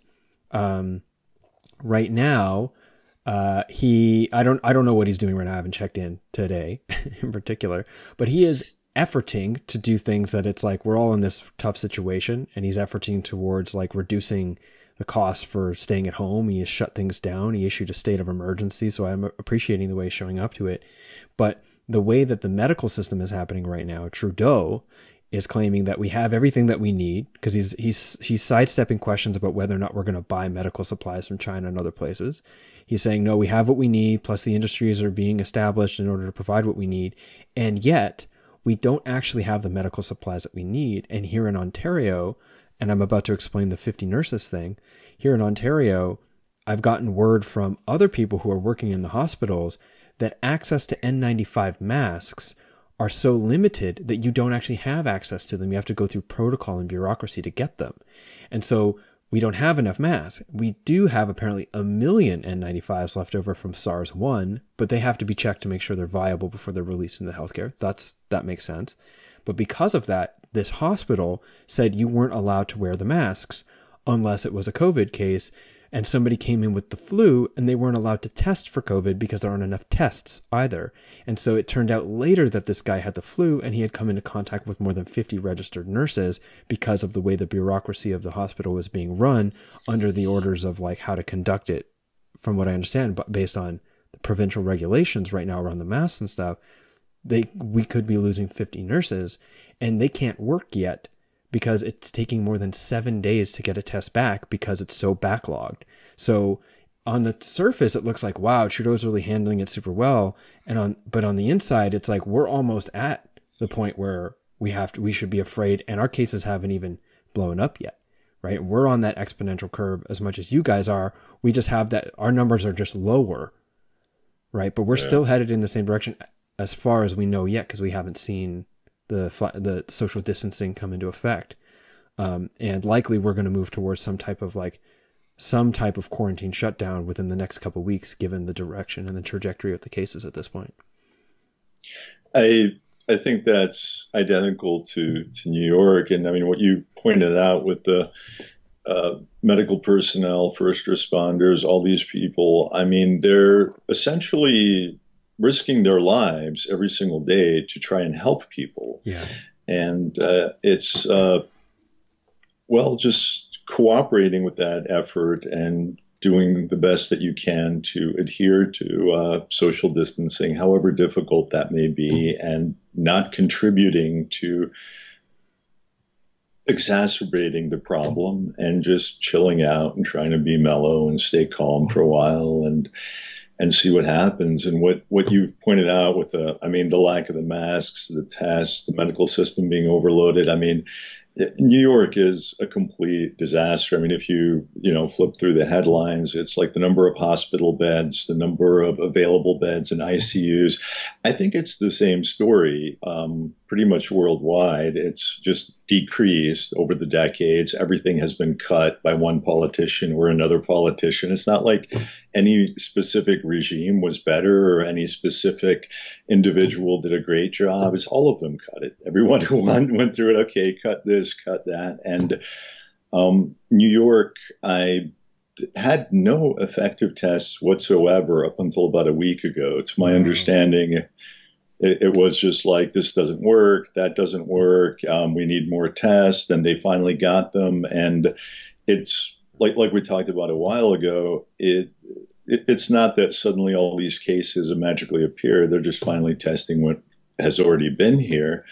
um, right now, uh, he I don't I don't know what he's doing right now. I haven't checked in today (laughs) in particular, but he is efforting to do things that it's like we're all in this tough situation, and he's efforting towards like reducing the cost for staying at home. He has shut things down. He issued a state of emergency, so I'm appreciating the way he's showing up to it. But the way that the medical system is happening right now, Trudeau is claiming that we have everything that we need because he's he's he's sidestepping questions about whether or not we're going to buy medical supplies from China and other places. He's saying no, we have what we need, plus the industries are being established in order to provide what we need, and yet we don't actually have the medical supplies that we need. And here in Ontario, and I'm about to explain the 50 nurses thing, here in Ontario, I've gotten word from other people who are working in the hospitals that access to N95 masks are so limited that you don't actually have access to them. You have to go through protocol and bureaucracy to get them. And so we don't have enough masks. We do have apparently a million N95s left over from SARS 1, but they have to be checked to make sure they're viable before they're released into healthcare. That's that makes sense. But because of that, this hospital said you weren't allowed to wear the masks unless it was a COVID case and somebody came in with the flu and they weren't allowed to test for COVID because there aren't enough tests either. And so it turned out later that this guy had the flu and he had come into contact with more than 50 registered nurses because of the way the bureaucracy of the hospital was being run under the orders of like how to conduct it, from what I understand, but based on the provincial regulations right now around the masks and stuff. They we could be losing 50 nurses and they can't work yet because it's taking more than seven days to get a test back because it's so backlogged. So on the surface, it looks like wow, Trudeau's really handling it super well, and on but on the inside, it's like we're almost at the point where we have to we should be afraid, and our cases haven't even blown up yet, right? We're on that exponential curve as much as you guys are. We just have that our numbers are just lower, right? But we're yeah. still headed in the same direction as far as we know yet because we haven't seen the the social distancing come into effect, um, and likely we're going to move towards some type of like some type of quarantine shutdown within the next couple weeks, given the direction and the trajectory of the cases at this point. I I think that's identical to to New York, and I mean what you pointed out with the uh, medical personnel, first responders, all these people. I mean, they're essentially risking their lives every single day to try and help people. Yeah. And uh, it's, uh, well, just cooperating with that effort and doing the best that you can to adhere to uh, social distancing, however difficult that may be, and not contributing to exacerbating the problem and just chilling out and trying to be mellow and stay calm for a while and and see what happens. And what, what you've pointed out with the, I mean, the lack of the masks, the tests, the medical system being overloaded. I mean, New York is a complete disaster. I mean, if you you know flip through the headlines, it's like the number of hospital beds, the number of available beds in ICUs. I think it's the same story, um, pretty much worldwide. It's just decreased over the decades. Everything has been cut by one politician or another politician. It's not like any specific regime was better or any specific individual did a great job. It's all of them cut it. Everyone who (laughs) went, went through it. Okay, cut this, cut that, and Um, New York, I had no effective tests whatsoever up until about a week ago. To my understanding it, it, was just like this doesn't work, that doesn't work. Um, we need more tests, and they finally got them. And it's like like we talked about a while ago. It, it it's not that suddenly all these cases magically appear. They're just finally testing what has already been here.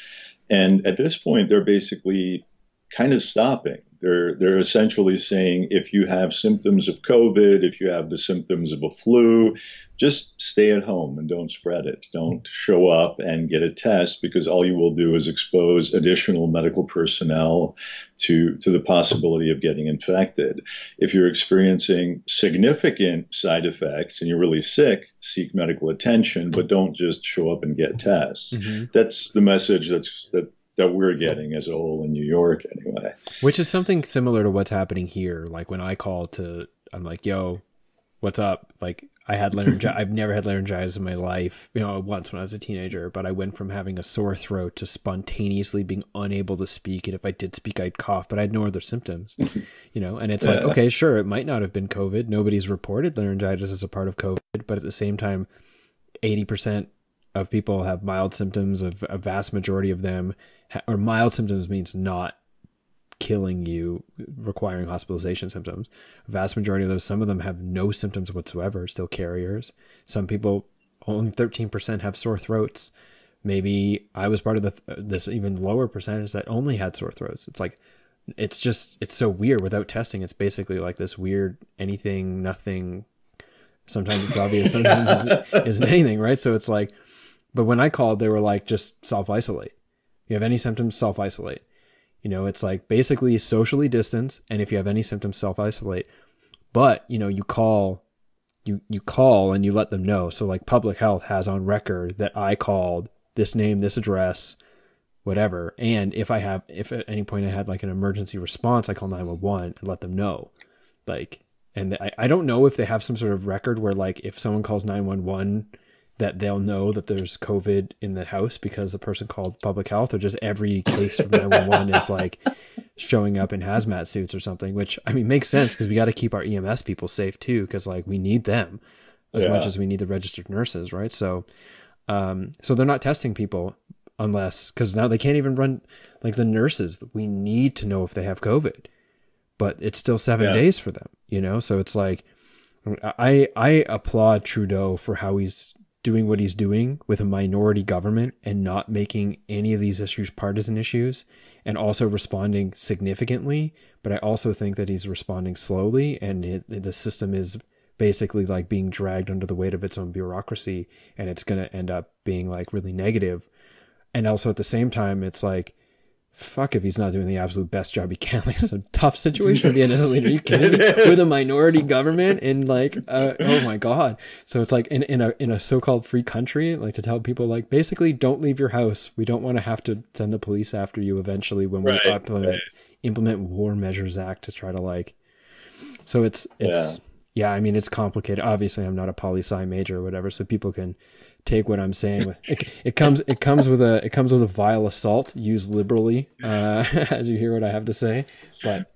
And at this point, they're basically kind of stopping. They're they're essentially saying if you have symptoms of COVID, if you have the symptoms of a flu, just stay at home and don't spread it. Don't show up and get a test because all you will do is expose additional medical personnel to to the possibility of getting infected. If you're experiencing significant side effects and you're really sick, seek medical attention, but don't just show up and get tests. Mm-hmm. That's the message that's that that we're getting as a whole in New York anyway. Which is something similar to what's happening here. Like when I call to, I'm like, yo, what's up? Like I had laryngitis. (laughs) I've never had laryngitis in my life, you know, once when I was a teenager, but I went from having a sore throat to spontaneously being unable to speak. And if I did speak, I'd cough, but I had no other symptoms, (laughs) you know, and it's like, okay, sure, it might not have been COVID. Nobody's reported laryngitis as a part of COVID, but at the same time, 80% of people have mild symptoms of a vast majority of them or mild symptoms means not killing you requiring hospitalization symptoms. A vast majority of those some of them have no symptoms whatsoever still carriers. Some people only 13% have sore throats. Maybe i was part of the this even lower percentage that only had sore throats. It's like it's just it's so weird. Without testing it's basically like this weird anything nothing. Sometimes it's obvious (laughs) sometimes it isn't anything right? So it's like but when I called, they were like, just self isolate. You have any symptoms, self isolate. You know, it's like basically socially distance. And if you have any symptoms, self isolate. But, you know, you call, you, you call and you let them know. So like public health has on record that I called this name, this address, whatever. And if I have, if at any point I had like an emergency response, I call 911 and let them know. Like, and I, I don't know if they have some sort of record where like if someone calls 911 that they'll know that there's COVID in the house because the person called public health, or just every case from 911 is (laughs) like showing up in hazmat suits or something, which I mean makes sense because we got to keep our EMS people safe too, because like we need them as yeah. much as we need the registered nurses, right? So, um, so they're not testing people unless because now they can't even run like the nurses. We need to know if they have COVID, but it's still seven yeah. days for them, you know. So it's like I I applaud Trudeau for how he's doing what he's doing with a minority government and not making any of these issues partisan issues and also responding significantly. But I also think that he's responding slowly and it, the system is basically like being dragged under the weight of its own bureaucracy and it's going to end up being like really negative. And also at the same time, it's like, fuck if he's not doing the absolute best job he can. (laughs) Like it's a tough situation to be in as a leader. Are you (laughs) kidding me? With a minority government and like, uh, oh my god. So it's like in, in a in a so-called free country, like to tell people like basically don't leave your house. We don't want to have to send the police after you eventually when we right, implement right. implement War Measures Act to try to like. So it's it's yeah. yeah. I mean it's complicated. Obviously, I'm not a poli sci major or whatever, so people can take what I'm saying with it, it comes it comes with a it comes with a vile assault used liberally uh, (laughs) as you hear what I have to say but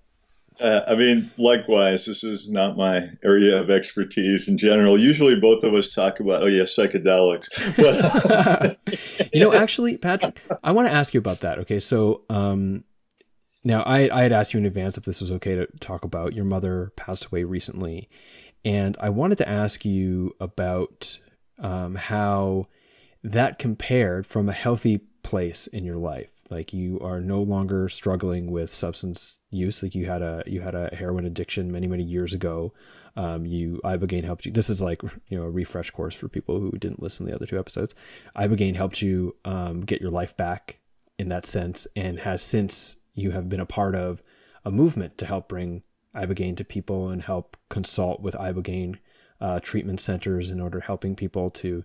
uh, I mean likewise this is not my area of expertise in general. Usually both of us talk about oh yeah psychedelics but (laughs) you know actually Patrick I want to ask you about that okay? So um now I I had asked you in advance if this was okay to talk about your mother passed away recently and I wanted to ask you about um, how that compared from a healthy place in your life. Like you are no longer struggling with substance use. Like you had a you had a heroin addiction many many years ago. Um, you ibogaine helped you. This is like you know a refresh course for people who didn't listen to the other two episodes. Ibogaine helped you um, get your life back in that sense and has since you have been a part of a movement to help bring ibogaine to people and help consult with ibogaine uh, treatment centers in order helping people to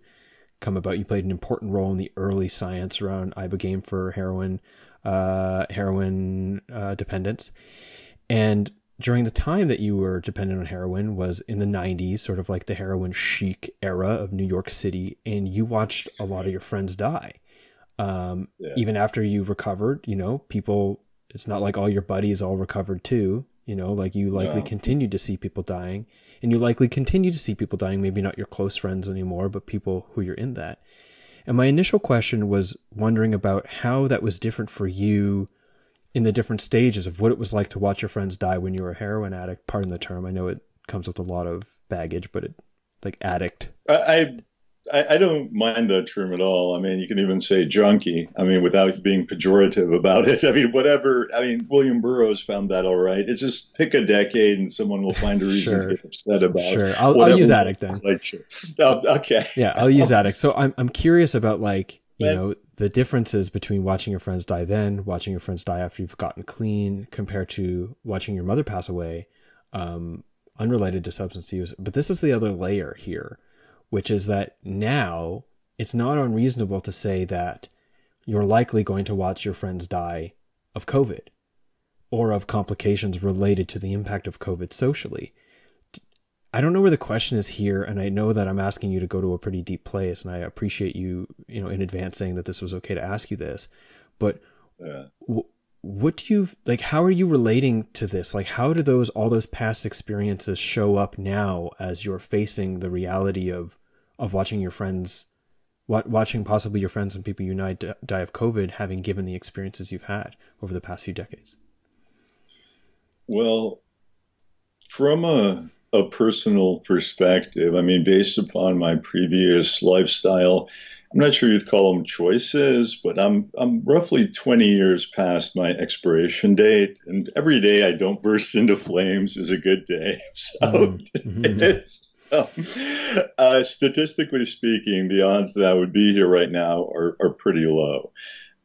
come about. You played an important role in the early science around ibogaine for heroin uh, heroin uh, dependence, and during the time that you were dependent on heroin was in the 90s sort of like the heroin chic era of new york city and you watched a lot of your friends die um, yeah. even after you recovered you know people It's not like all your buddies all recovered too. You know, like you likely yeah. continue to see people dying, and you likely continue to see people dying. Maybe not your close friends anymore, but people who you're in that. And my initial question was wondering about how that was different for you in the different stages of what it was like to watch your friends die when you were a heroin addict. Pardon the term. I know it comes with a lot of baggage, but it like addict. I I, I don't mind that term at all. I mean, you can even say junkie. I mean, without being pejorative about it. (laughs) I mean, whatever. I mean, William Burroughs found that all right. It's just pick a decade, and someone will find a reason sure. to get upset about. Sure, I'll, I'll use addict then. Like, sure. Oh, okay. Yeah, I'll use (laughs) addict. So I'm I'm curious about like you know the differences between watching your friends die then, watching your friends die after you've gotten clean, compared to watching your mother pass away, um, unrelated to substance use. But this is the other layer here, which is that now it's not unreasonable to say that you're likely going to watch your friends die of COVID or of complications related to the impact of COVID socially. I don't know where the question is here, and I know that I'm asking you to go to a pretty deep place, and I appreciate you, you know, in advance saying that this was okay to ask you this. But yeah. w- what do you like? How are you relating to this? Like, how do those all those past experiences show up now as you're facing the reality of of watching your friends, watching possibly your friends and people you know die of COVID, having given the experiences you've had over the past few decades? Well, from a a personal perspective. I mean, based upon my previous lifestyle, I'm not sure you'd call them choices, but I'm I'm roughly 20 years past my expiration date, and every day I don't (laughs) burst into flames is a good day. (laughs) So mm-hmm. Uh, statistically speaking, the odds that I would be here right now are, are pretty low.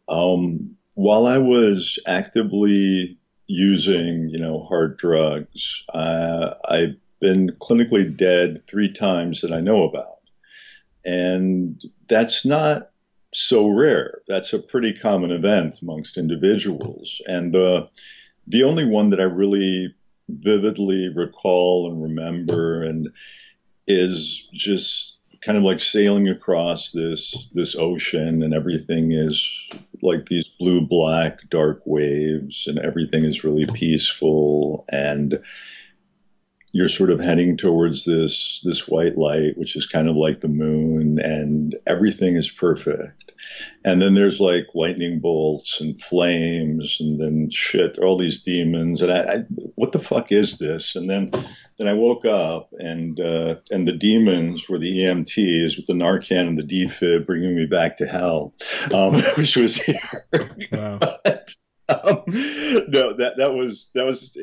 Um, while I was actively using, you know, hard drugs, uh, I been clinically dead three times that I know about. And that's not so rare. That's a pretty common event amongst individuals. And the, the only one that I really vividly recall and remember and is just kind of like sailing across this this ocean and everything is like these blue black dark waves and everything is really peaceful and you're sort of heading towards this this white light, which is kind of like the moon, and everything is perfect. And then there's like lightning bolts and flames, and then shit, all these demons, and I, I what the fuck is this? And then then I woke up, and uh, and the demons were the EMTs with the Narcan and the defib, bringing me back to hell, um, (laughs) which was here. Wow. (laughs) but, um, no, that that was that was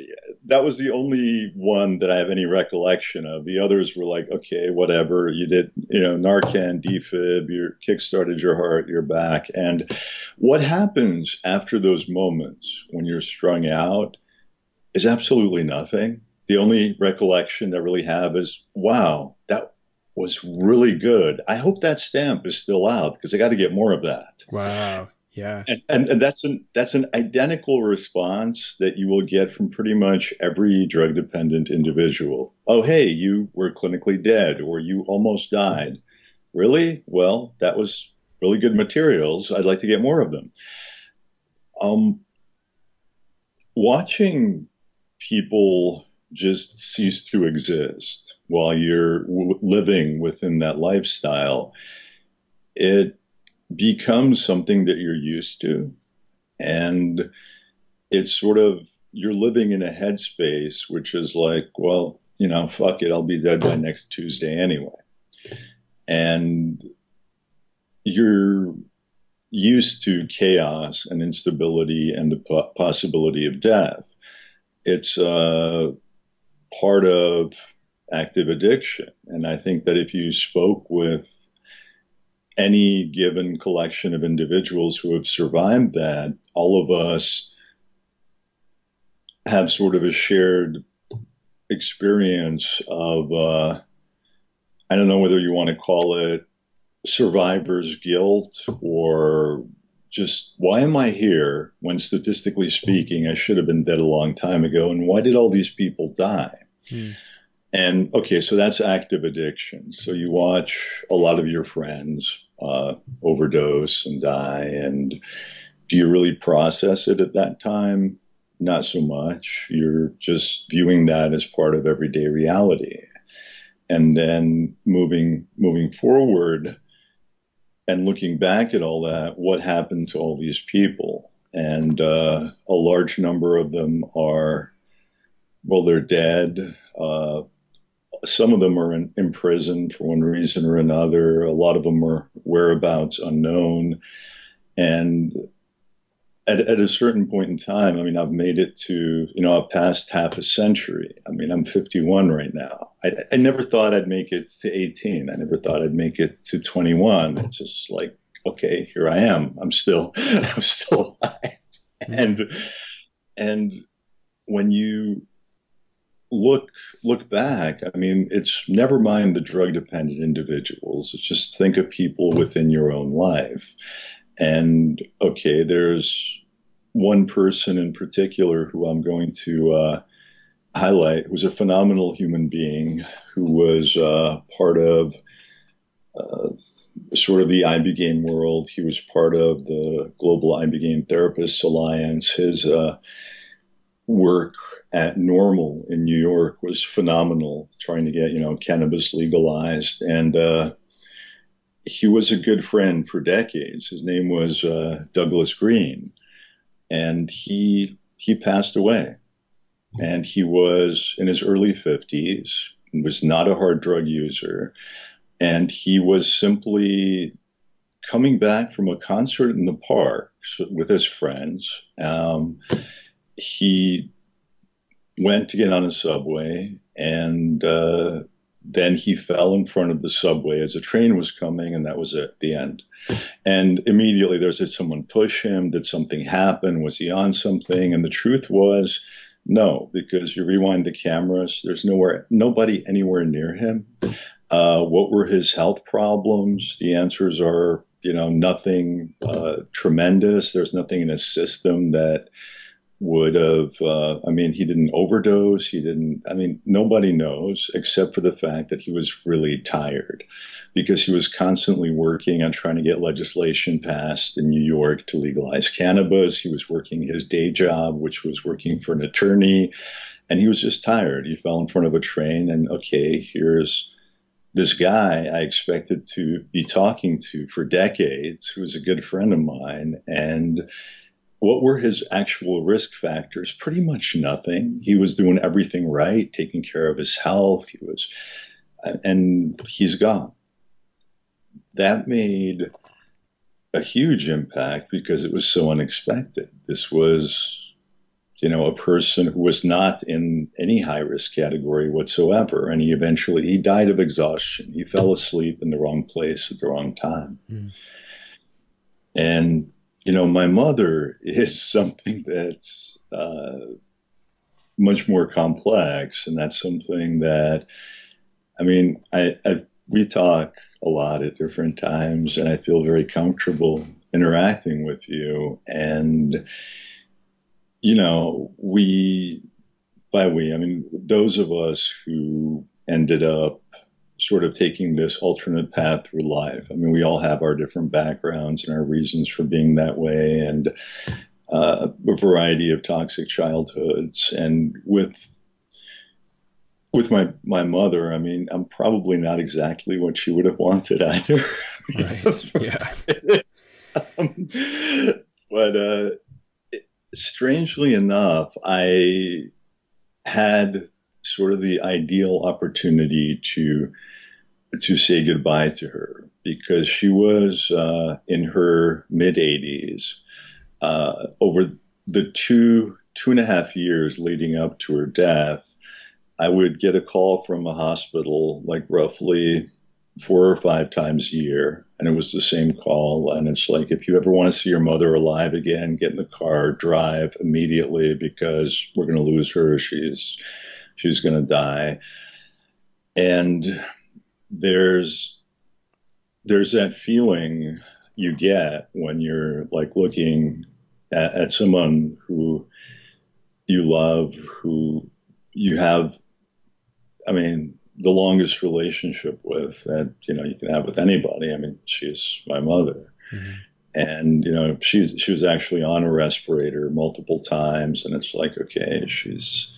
that was the only one that I have any recollection of. The others were like, okay, whatever. You did, you know, Narcan, defib, you kickstarted your heart, you're back. And what happens after those moments when you're strung out is absolutely nothing. The only recollection that I really have is, wow, that was really good. I hope that stamp is still out because I got to get more of that. Wow. Yeah. And, and, and, that's an that's an identical response that you will get from pretty much every drug dependent individual. Oh, hey, you were clinically dead or you almost died. Really? Well, that was really good materials. I'd like to get more of them. Um, watching people just cease to exist while you're w- living within that lifestyle, it becomes something that you're used to. And it's sort of, you're living in a headspace, which is like, well, you know, fuck it, I'll be dead by next Tuesday anyway. And you're used to chaos and instability and the po- possibility of death. It's uh, part of active addiction. And I think that if you spoke with any given collection of individuals who have survived that, all of us have sort of a shared experience of, uh, I don't know whether you want to call it survivor's guilt or just why am I here when statistically speaking I should have been dead a long time ago and why did all these people die? Hmm. And okay, so that's active addiction. So you watch a lot of your friends uh, overdose and die, and do you really process it at that time? Not so much. You're just viewing that as part of everyday reality. And then moving moving forward and looking back at all that, what happened to all these people? And uh, a large number of them are, well, they're dead. Uh, some of them are in, in prison for one reason or another. A lot of them are whereabouts unknown. And at, at a certain point in time, I mean, I've made it to, you know, I've passed half a century. I mean, I'm 51 right now. I, I never thought I'd make it to 18. I never thought I'd make it to 21. It's just like, okay, here I am. I'm still, (laughs) I'm still alive. Mm-hmm. And, and when you look, look back, I mean, it's never mind the drug dependent individuals. It's just think of people within your own life and okay, there's one person in particular who I'm going to uh, highlight, who's a phenomenal human being, who was uh, part of uh, sort of the ibogaine world. He was part of the Global Ibogaine Therapists Alliance. His uh, work at NORML in New York was phenomenal, trying to get you know cannabis legalized and uh, he was a good friend for decades. His name was uh, Douglas Green, and he he passed away. And he was in his early 50s, was not a hard drug user, and he was simply coming back from a concert in the park with his friends. Um, he went to get on a subway and uh, then he fell in front of the subway as a train was coming, and that was it, the end. And immediately there's did someone push him? Did something happen? Was he on something? And the truth was, no, because you rewind the cameras, there's nowhere, nobody anywhere near him. Uh, what were his health problems? The answers are, you know, nothing uh, tremendous. There's nothing in his system that would have, uh, I mean, he didn't overdose. He didn't, I mean, nobody knows except for the fact that he was really tired because he was constantly working on trying to get legislation passed in New York to legalize cannabis. He was working his day job, which was working for an attorney, and he was just tired. He fell in front of a train, and okay, here's this guy I expected to be talking to for decades, who was a good friend of mine, and what were his actual risk factors? Pretty much nothing. He was doing everything right, taking care of his health. He was, and he's gone. That made a huge impact because it was so unexpected. This was, you know, a person who was not in any high risk category whatsoever. And he eventually, he died of exhaustion. He fell asleep in the wrong place at the wrong time. Mm. And you know, my mother (laughs) is something that's uh, much more complex, and that's something that, I mean, I, I we talk a lot at different times, and I feel very comfortable interacting with you, and you know, we by we, I mean those of us who ended up sort of taking this alternate path through life. I mean, we all have our different backgrounds and our reasons for being that way, and uh, a variety of toxic childhoods. And with with my my mother, I mean, I'm probably not exactly what she would have wanted either. Right. (laughs) yeah. um, but uh, strangely enough, I had sort of the ideal opportunity to to say goodbye to her because she was uh, in her mid 80s. Uh, over the two two and a half years leading up to her death, I would get a call from a hospital like roughly four or five times a year, and it was the same call. And it's like, if you ever want to see your mother alive again, get in the car, drive immediately because we're going to lose her. She's she's going to die. And there's there's that feeling you get when you're like looking at, at someone who you love, who you have, I mean, the longest relationship with that you know you can have with anybody. I mean, she's my mother, mm-hmm. and you know she's she was actually on a respirator multiple times and it's like okay she's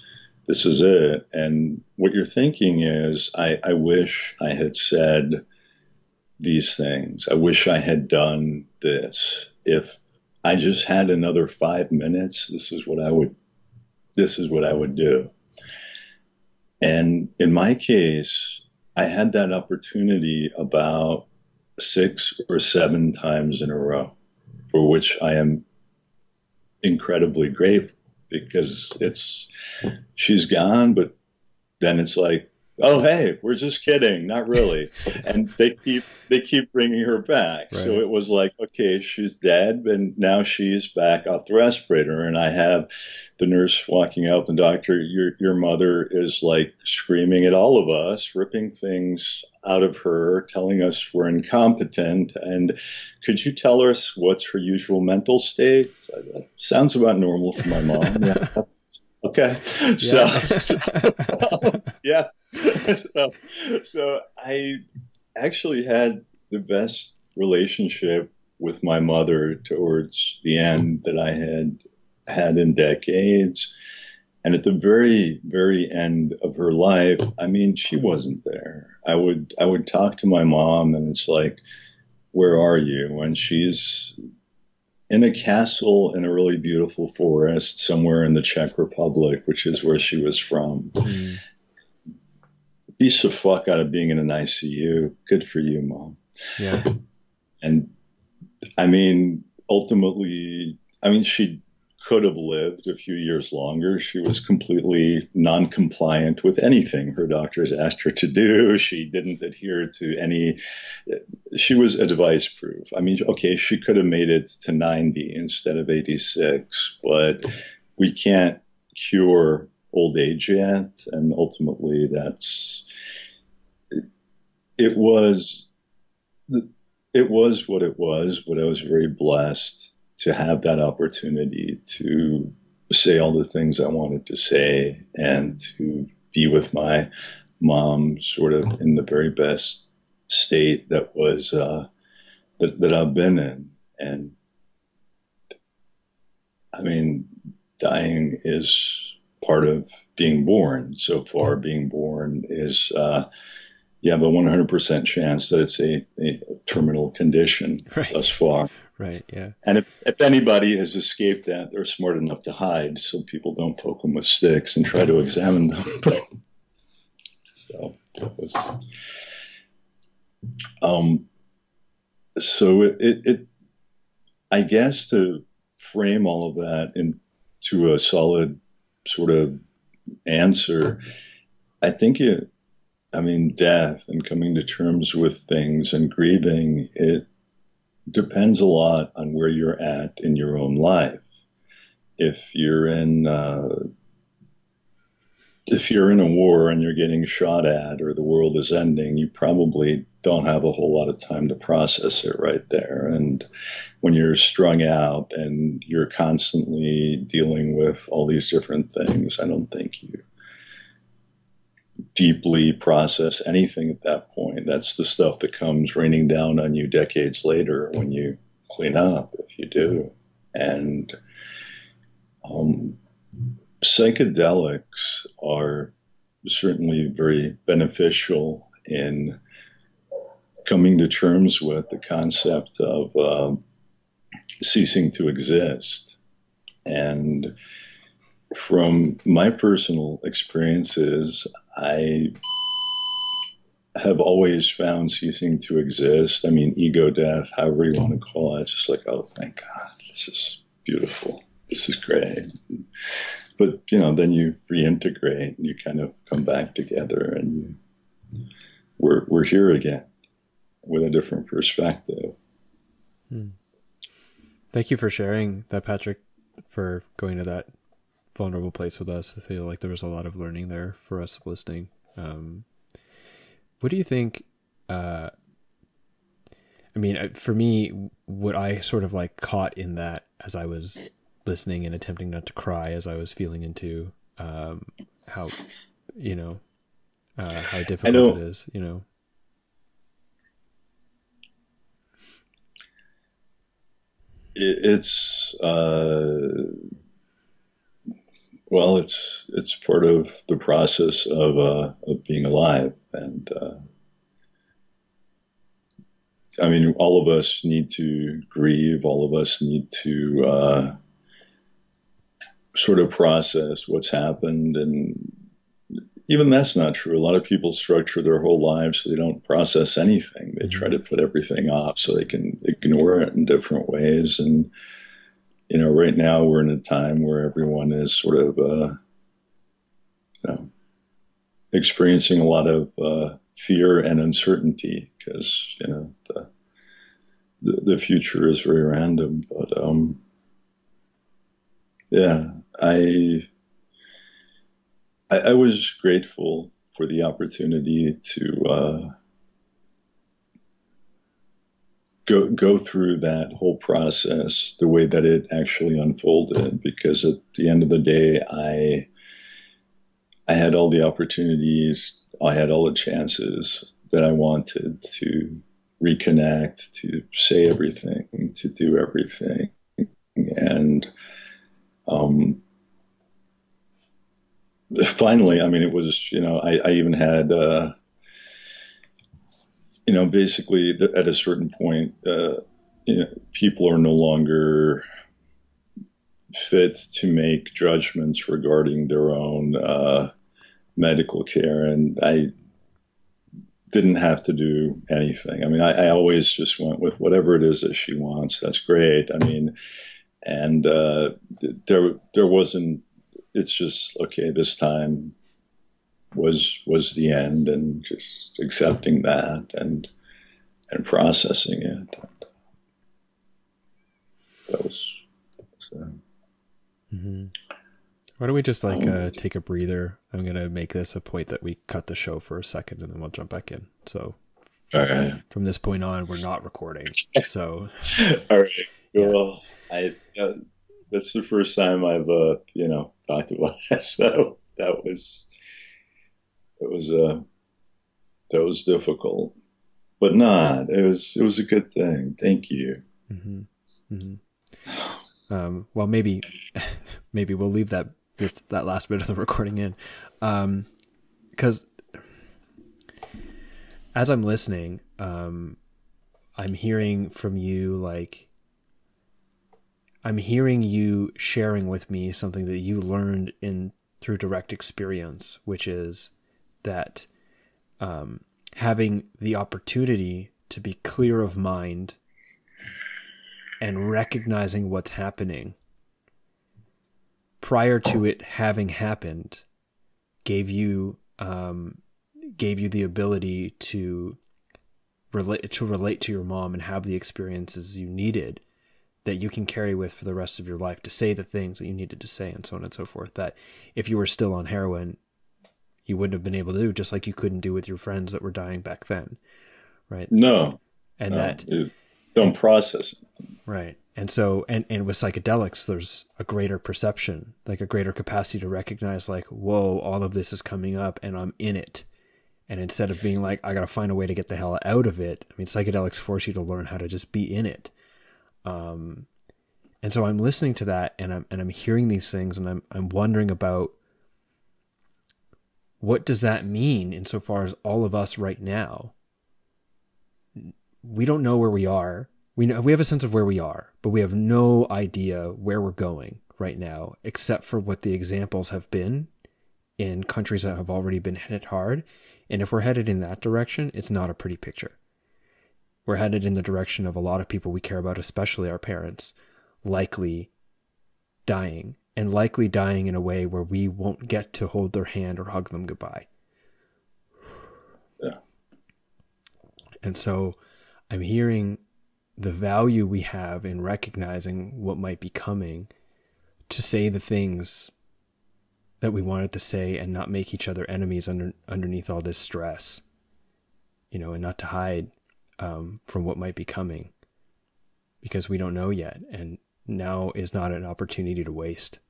this is it. And what you're thinking is i i wish i had said these things. I wish i had done this. If i just had another five minutes this is what i would this is what i would do. And in my case i had that opportunity about six or seven times in a row, for which I am incredibly grateful because it's she's gone, but then it's like, oh hey, we're just kidding, not really, and they keep they keep bringing her back. Right. So it was like, okay, she's dead, and now she's back off the respirator, and I have the nurse walking out, the doctor, your your mother is like screaming at all of us, ripping things out of her, telling us we're incompetent. And could you tell us what's her usual mental state? That sounds about normal for my mom. (laughs) yeah. Okay. Yeah. So, (laughs) yeah. (laughs) So, so I actually had the best relationship with my mother towards the end that I had had in decades. And at the very, very end of her life, I mean, she wasn't there. I would, I would talk to my mom and it's like, where are you? And she's in a castle in a really beautiful forest somewhere in the Czech Republic, which is where she was from. Mm. Piece of fuck out of being in an ICU. Good for you, mom. Yeah. And I mean, ultimately, I mean, she could have lived a few years longer. She was completely non compliant with anything her doctors asked her to do. She didn't adhere to any, she was advice proof. I mean, okay, she could have made it to 90 instead of 86, but we can't cure old age yet. And ultimately, that's, it was, it was what it was, but I was very blessed to have that opportunity to say all the things I wanted to say and to be with my mom sort of in the very best state that was uh, that, that I've been in. And I mean, dying is part of being born. So far, being born is uh, you have a 100% chance that it's a, a terminal condition (laughs) right. thus far. Right. Yeah. And if, if anybody has escaped that, they're smart enough to hide so people don't poke them with sticks and try to examine them. (laughs) so it was. Um. So it, it, it, I guess, to frame all of that into a solid sort of answer, I think it. I mean, death and coming to terms with things and grieving it depends a lot on where you're at in your own life. If you're in uh, if you're in a war and you're getting shot at or the world is ending, you probably don't have a whole lot of time to process it right there. And when you're strung out and you're constantly dealing with all these different things, I don't think you deeply process anything at that point. That's the stuff that comes raining down on you decades later when you clean up, if you do. And um, psychedelics are certainly very beneficial in coming to terms with the concept of uh, ceasing to exist. And from my personal experiences, I have always found ceasing to exist. I mean, ego death, however you want to call it, just like, oh, thank God, this is beautiful. This is great. But, you know, then you reintegrate and you kind of come back together and you, we're, we're here again with a different perspective. Hmm. Thank you for sharing that, Patrick, for going to that vulnerable place with us. I feel like there was a lot of learning there for us listening. Um, what do you think? Uh, I mean, for me, what I sort of like caught in that as I was listening and attempting not to cry as I was feeling into um, how, you know, uh, how difficult it is, you know. it's uh, well, it's it's part of the process of uh, of being alive, and uh, I mean, all of us need to grieve. All of us need to uh, sort of process what's happened, and even that's not true. A lot of people structure their whole lives so they don't process anything. They try to put everything off so they can ignore it in different ways. And, you know, right now we're in a time where everyone is sort of, uh, you know, experiencing a lot of uh, fear and uncertainty because, you know, the, the, future is very random. But, um, yeah, I, I, I was grateful for the opportunity to uh, go go through that whole process the way that it actually unfolded. Because at the end of the day, I I had all the opportunities, I had all the chances that I wanted to reconnect, to say everything, to do everything, and um, finally, I mean, it was, you know, I, I even had, uh, you know, basically at a certain point, uh, you know, people are no longer fit to make judgments regarding their own uh, medical care. And I didn't have to do anything. I mean, I, I, always just went with whatever it is that she wants. That's great. I mean, and uh, there there wasn't it's just okay. This time was was the end, and just accepting that and and processing it. That was. So. Mm-hmm. Why don't we just like um, uh, take a breather? I'm gonna make this a point that we cut the show for a second, and then we'll jump back in. So, from this point on, we're not recording. (laughs) So, all right. Well, I uh, that's the first time I've uh, you know talked about (laughs) that. So that was that was uh that was difficult, but not. It was it was a good thing. Thank you. Mm-hmm. Mm-hmm. Um, well, maybe (laughs) maybe we'll leave that this that last bit of the recording in, because um, as I'm listening, um, I'm hearing from you like I'm hearing you sharing with me something that you learned in through direct experience, which is that um, having the opportunity to be clear of mind and recognizing what's happening prior to it having happened gave you um, gave you the ability to relate to relate to your mom and have the experiences you needed that you can carry with for the rest of your life to say the things that you needed to say and so on and so forth that if you were still on heroin you wouldn't have been able to do just like you couldn't do with your friends that were dying back then right? No. And no, that don't process it. right. And so and and with psychedelics there's a greater perception like a greater capacity to recognize like whoa all of this is coming up and i'm in it. And instead of being like i gotta find a way to get the hell out of it i mean psychedelics force you to learn how to just be in it. Um, and so I'm listening to that and I'm and I'm hearing these things and I'm I'm wondering about what does that mean insofar as all of us right now we don't know where we are. We know we have a sense of where we are, but we have no idea where we're going right now, except for what the examples have been in countries that have already been hit hard. And if we're headed in that direction, it's not a pretty picture we're headed in the direction of a lot of people we care about, especially our parents, likely dying and likely dying in a way where we won't get to hold their hand or hug them goodbye. Yeah. And so I'm hearing the value we have in recognizing what might be coming to say the things that we wanted to say and not make each other enemies under underneath all this stress. You know, and not to hide um, from what might be coming because we don't know yet. And now is not an opportunity to waste.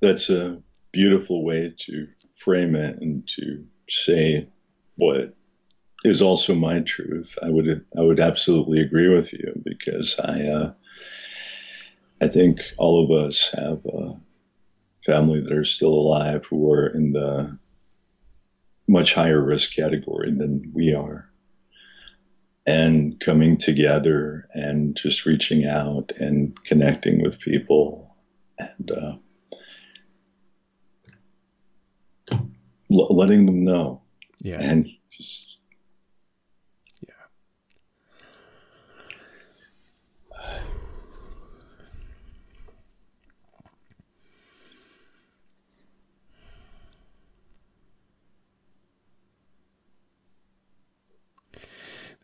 That's a beautiful way to frame it and to say what is also my truth. I would I would absolutely agree with you because I uh, I think all of us have a family that are still alive who are in the much higher risk category than we are. And coming together and just reaching out and connecting with people and uh, l- letting them know. Yeah. And just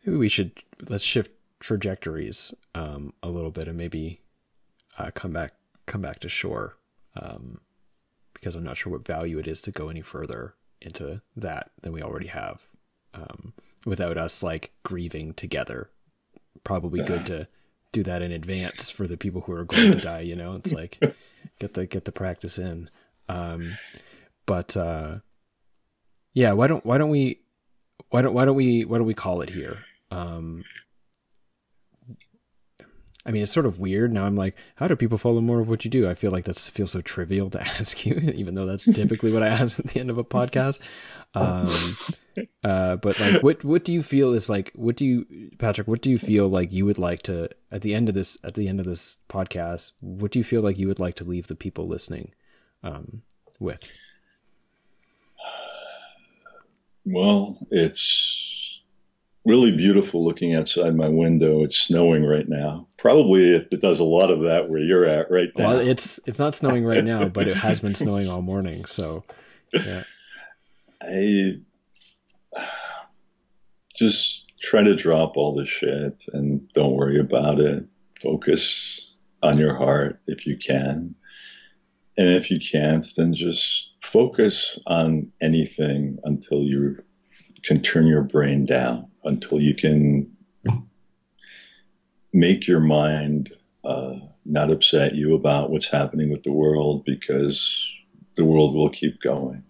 maybe we should let's shift trajectories um, a little bit and maybe uh, come back come back to shore um, because I'm not sure what value it is to go any further into that than we already have um, without us like grieving together. Probably good to do that in advance for the people who are going to die. You know, it's (laughs) like get the get the practice in. Um, but uh, yeah, why don't why don't we why don't why don't we why don't we call it here? Um, I mean, it's sort of weird. Now I'm like, how do people follow more of what you do? I feel like that feels so trivial to (laughs) ask you, even though that's typically what I ask at the end of a podcast. Um, uh, but like, what what do you feel is like? What do you, Patrick? What do you feel like you would like to at the end of this at the end of this podcast? What do you feel like you would like to leave the people listening um, with? Well, it's really beautiful looking outside my window. It's snowing right now. Probably it, it does a lot of that where you're at right now. Well, it's it's not snowing right now, but it has been snowing all morning. So, yeah. I just try to drop all the shit and don't worry about it. Focus on your heart if you can. And if you can't, then just focus on anything until you can turn your brain down, until you can make your mind uh, not upset you about what's happening with the world because the world will keep going.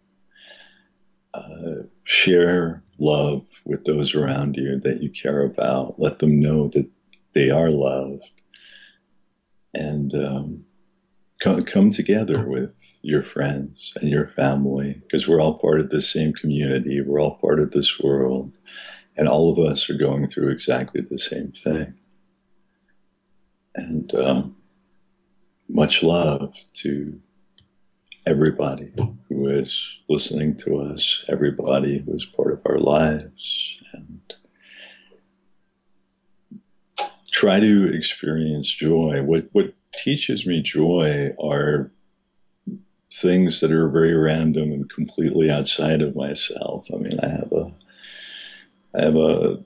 Uh, share love with those around you that you care about. Let them know that they are loved. And um, come, come together with your friends and your family because we're all part of the same community. We're all part of this world. And all of us are going through exactly the same thing. And um, much love to everybody who is listening to us, everybody who is part of our lives, and try to experience joy. What what teaches me joy are things that are very random and completely outside of myself. I mean, I have a I have a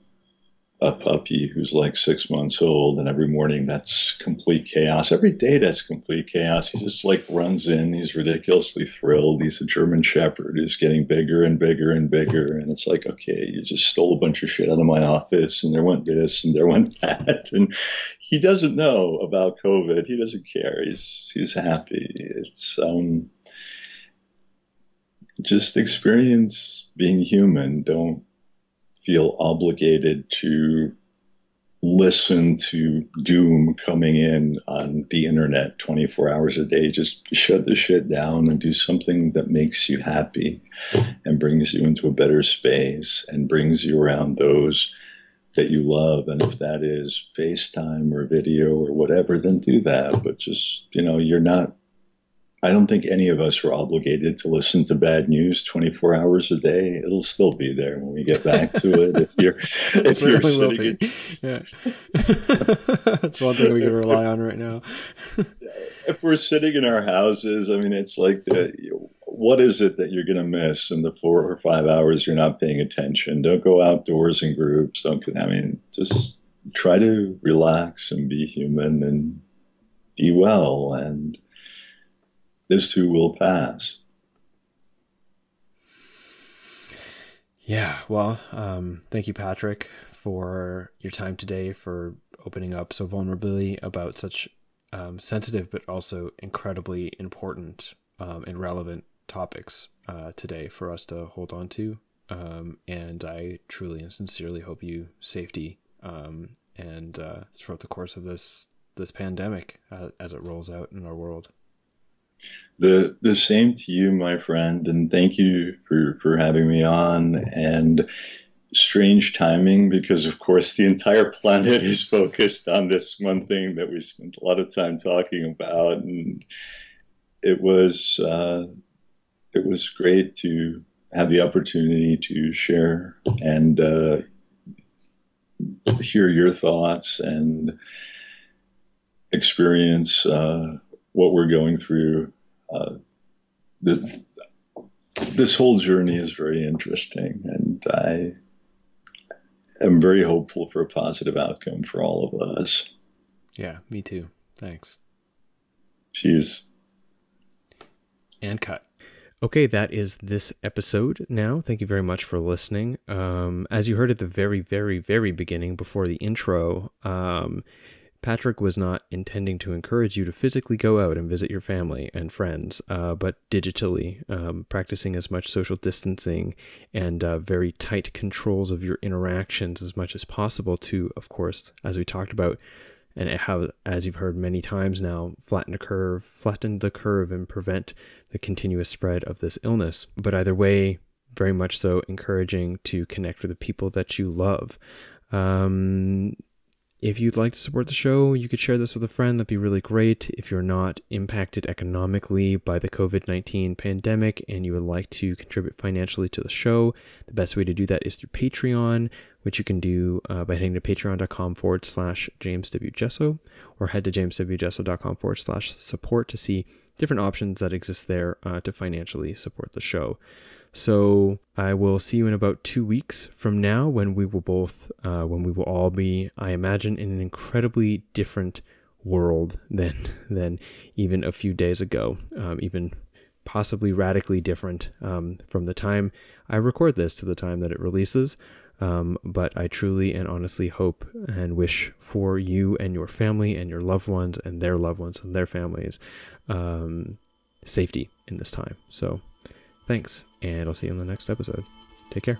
a puppy who's like six months old, and every morning that's complete chaos. Every day that's complete chaos. He just like runs in. He's ridiculously thrilled. He's a German Shepherd who's getting bigger and bigger and bigger. And it's like, okay, you just stole a bunch of shit out of my office, and there went this, and there went that, and he doesn't know about COVID. He doesn't care. He's he's happy. It's um, just experience being human. Don't feel obligated to listen to doom coming in on the internet 24 hours a day. Just shut the shit down and do something that makes you happy and brings you into a better space and brings you around those that you love. And if that is FaceTime or video or whatever, then do that. But just, you know, you're not I don't think any of us are obligated to listen to bad news 24 hours a day. It'll still be there when we get back to it. If you're, (laughs) if you're sitting, in, yeah, (laughs) that's one thing we can rely on right now. if we're sitting in our houses, I mean, it's like the, what is it that you're going to miss in the four or five hours you're not paying attention? Don't go outdoors in groups. Don't. I mean, just try to relax and be human and be well and this too will pass. Yeah, well, um, thank you, Patrick, for your time today, for opening up so vulnerably about such um, sensitive but also incredibly important um, and relevant topics uh, today for us to hold on to. Um, and I truly and sincerely hope you safety um, and uh, throughout the course of this this pandemic uh, as it rolls out in our world. The the same to you, my friend, and thank you for for having me on. And strange timing because, of course, the entire planet (laughs) is focused on this one thing that we spent a lot of time talking about, and it was uh, it was great to have the opportunity to share and uh, hear your thoughts and experience uh, what we're going through. Uh, the, this whole journey is very interesting, and I am very hopeful for a positive outcome for all of us. Yeah, me too. Thanks. Cheers. And cut. Okay, that is this episode now. Thank you very much for listening. Um, as you heard at the very, very, very beginning before the intro, um, Patrick was not intending to encourage you to physically go out and visit your family and friends, uh, but digitally, um, practicing as much social distancing and uh, very tight controls of your interactions as much as possible to, of course, as we talked about, and how, as you've heard many times now, flatten the curve, flatten the curve and prevent the continuous spread of this illness. But either way, very much so encouraging to connect with the people that you love. Um, if you'd like to support the show, you could share this with a friend. That'd be really great. If you're not impacted economically by the COVID 19 pandemic and you would like to contribute financially to the show, the best way to do that is through Patreon, which you can do uh, by heading to patreon.com forward slash James W. Jesso or head to jameswjesso.com forward slash support to see different options that exist there uh, to financially support the show. So I will see you in about two weeks from now when we will both, uh, when we will all be, I imagine, in an incredibly different world than (laughs) than even a few days ago, um, even possibly radically different um, from the time I record this to the time that it releases. Um, but I truly and honestly hope and wish for you and your family and your loved ones and their loved ones and their families um, safety in this time. So Thanks, and I'll see you in the next episode. Take care.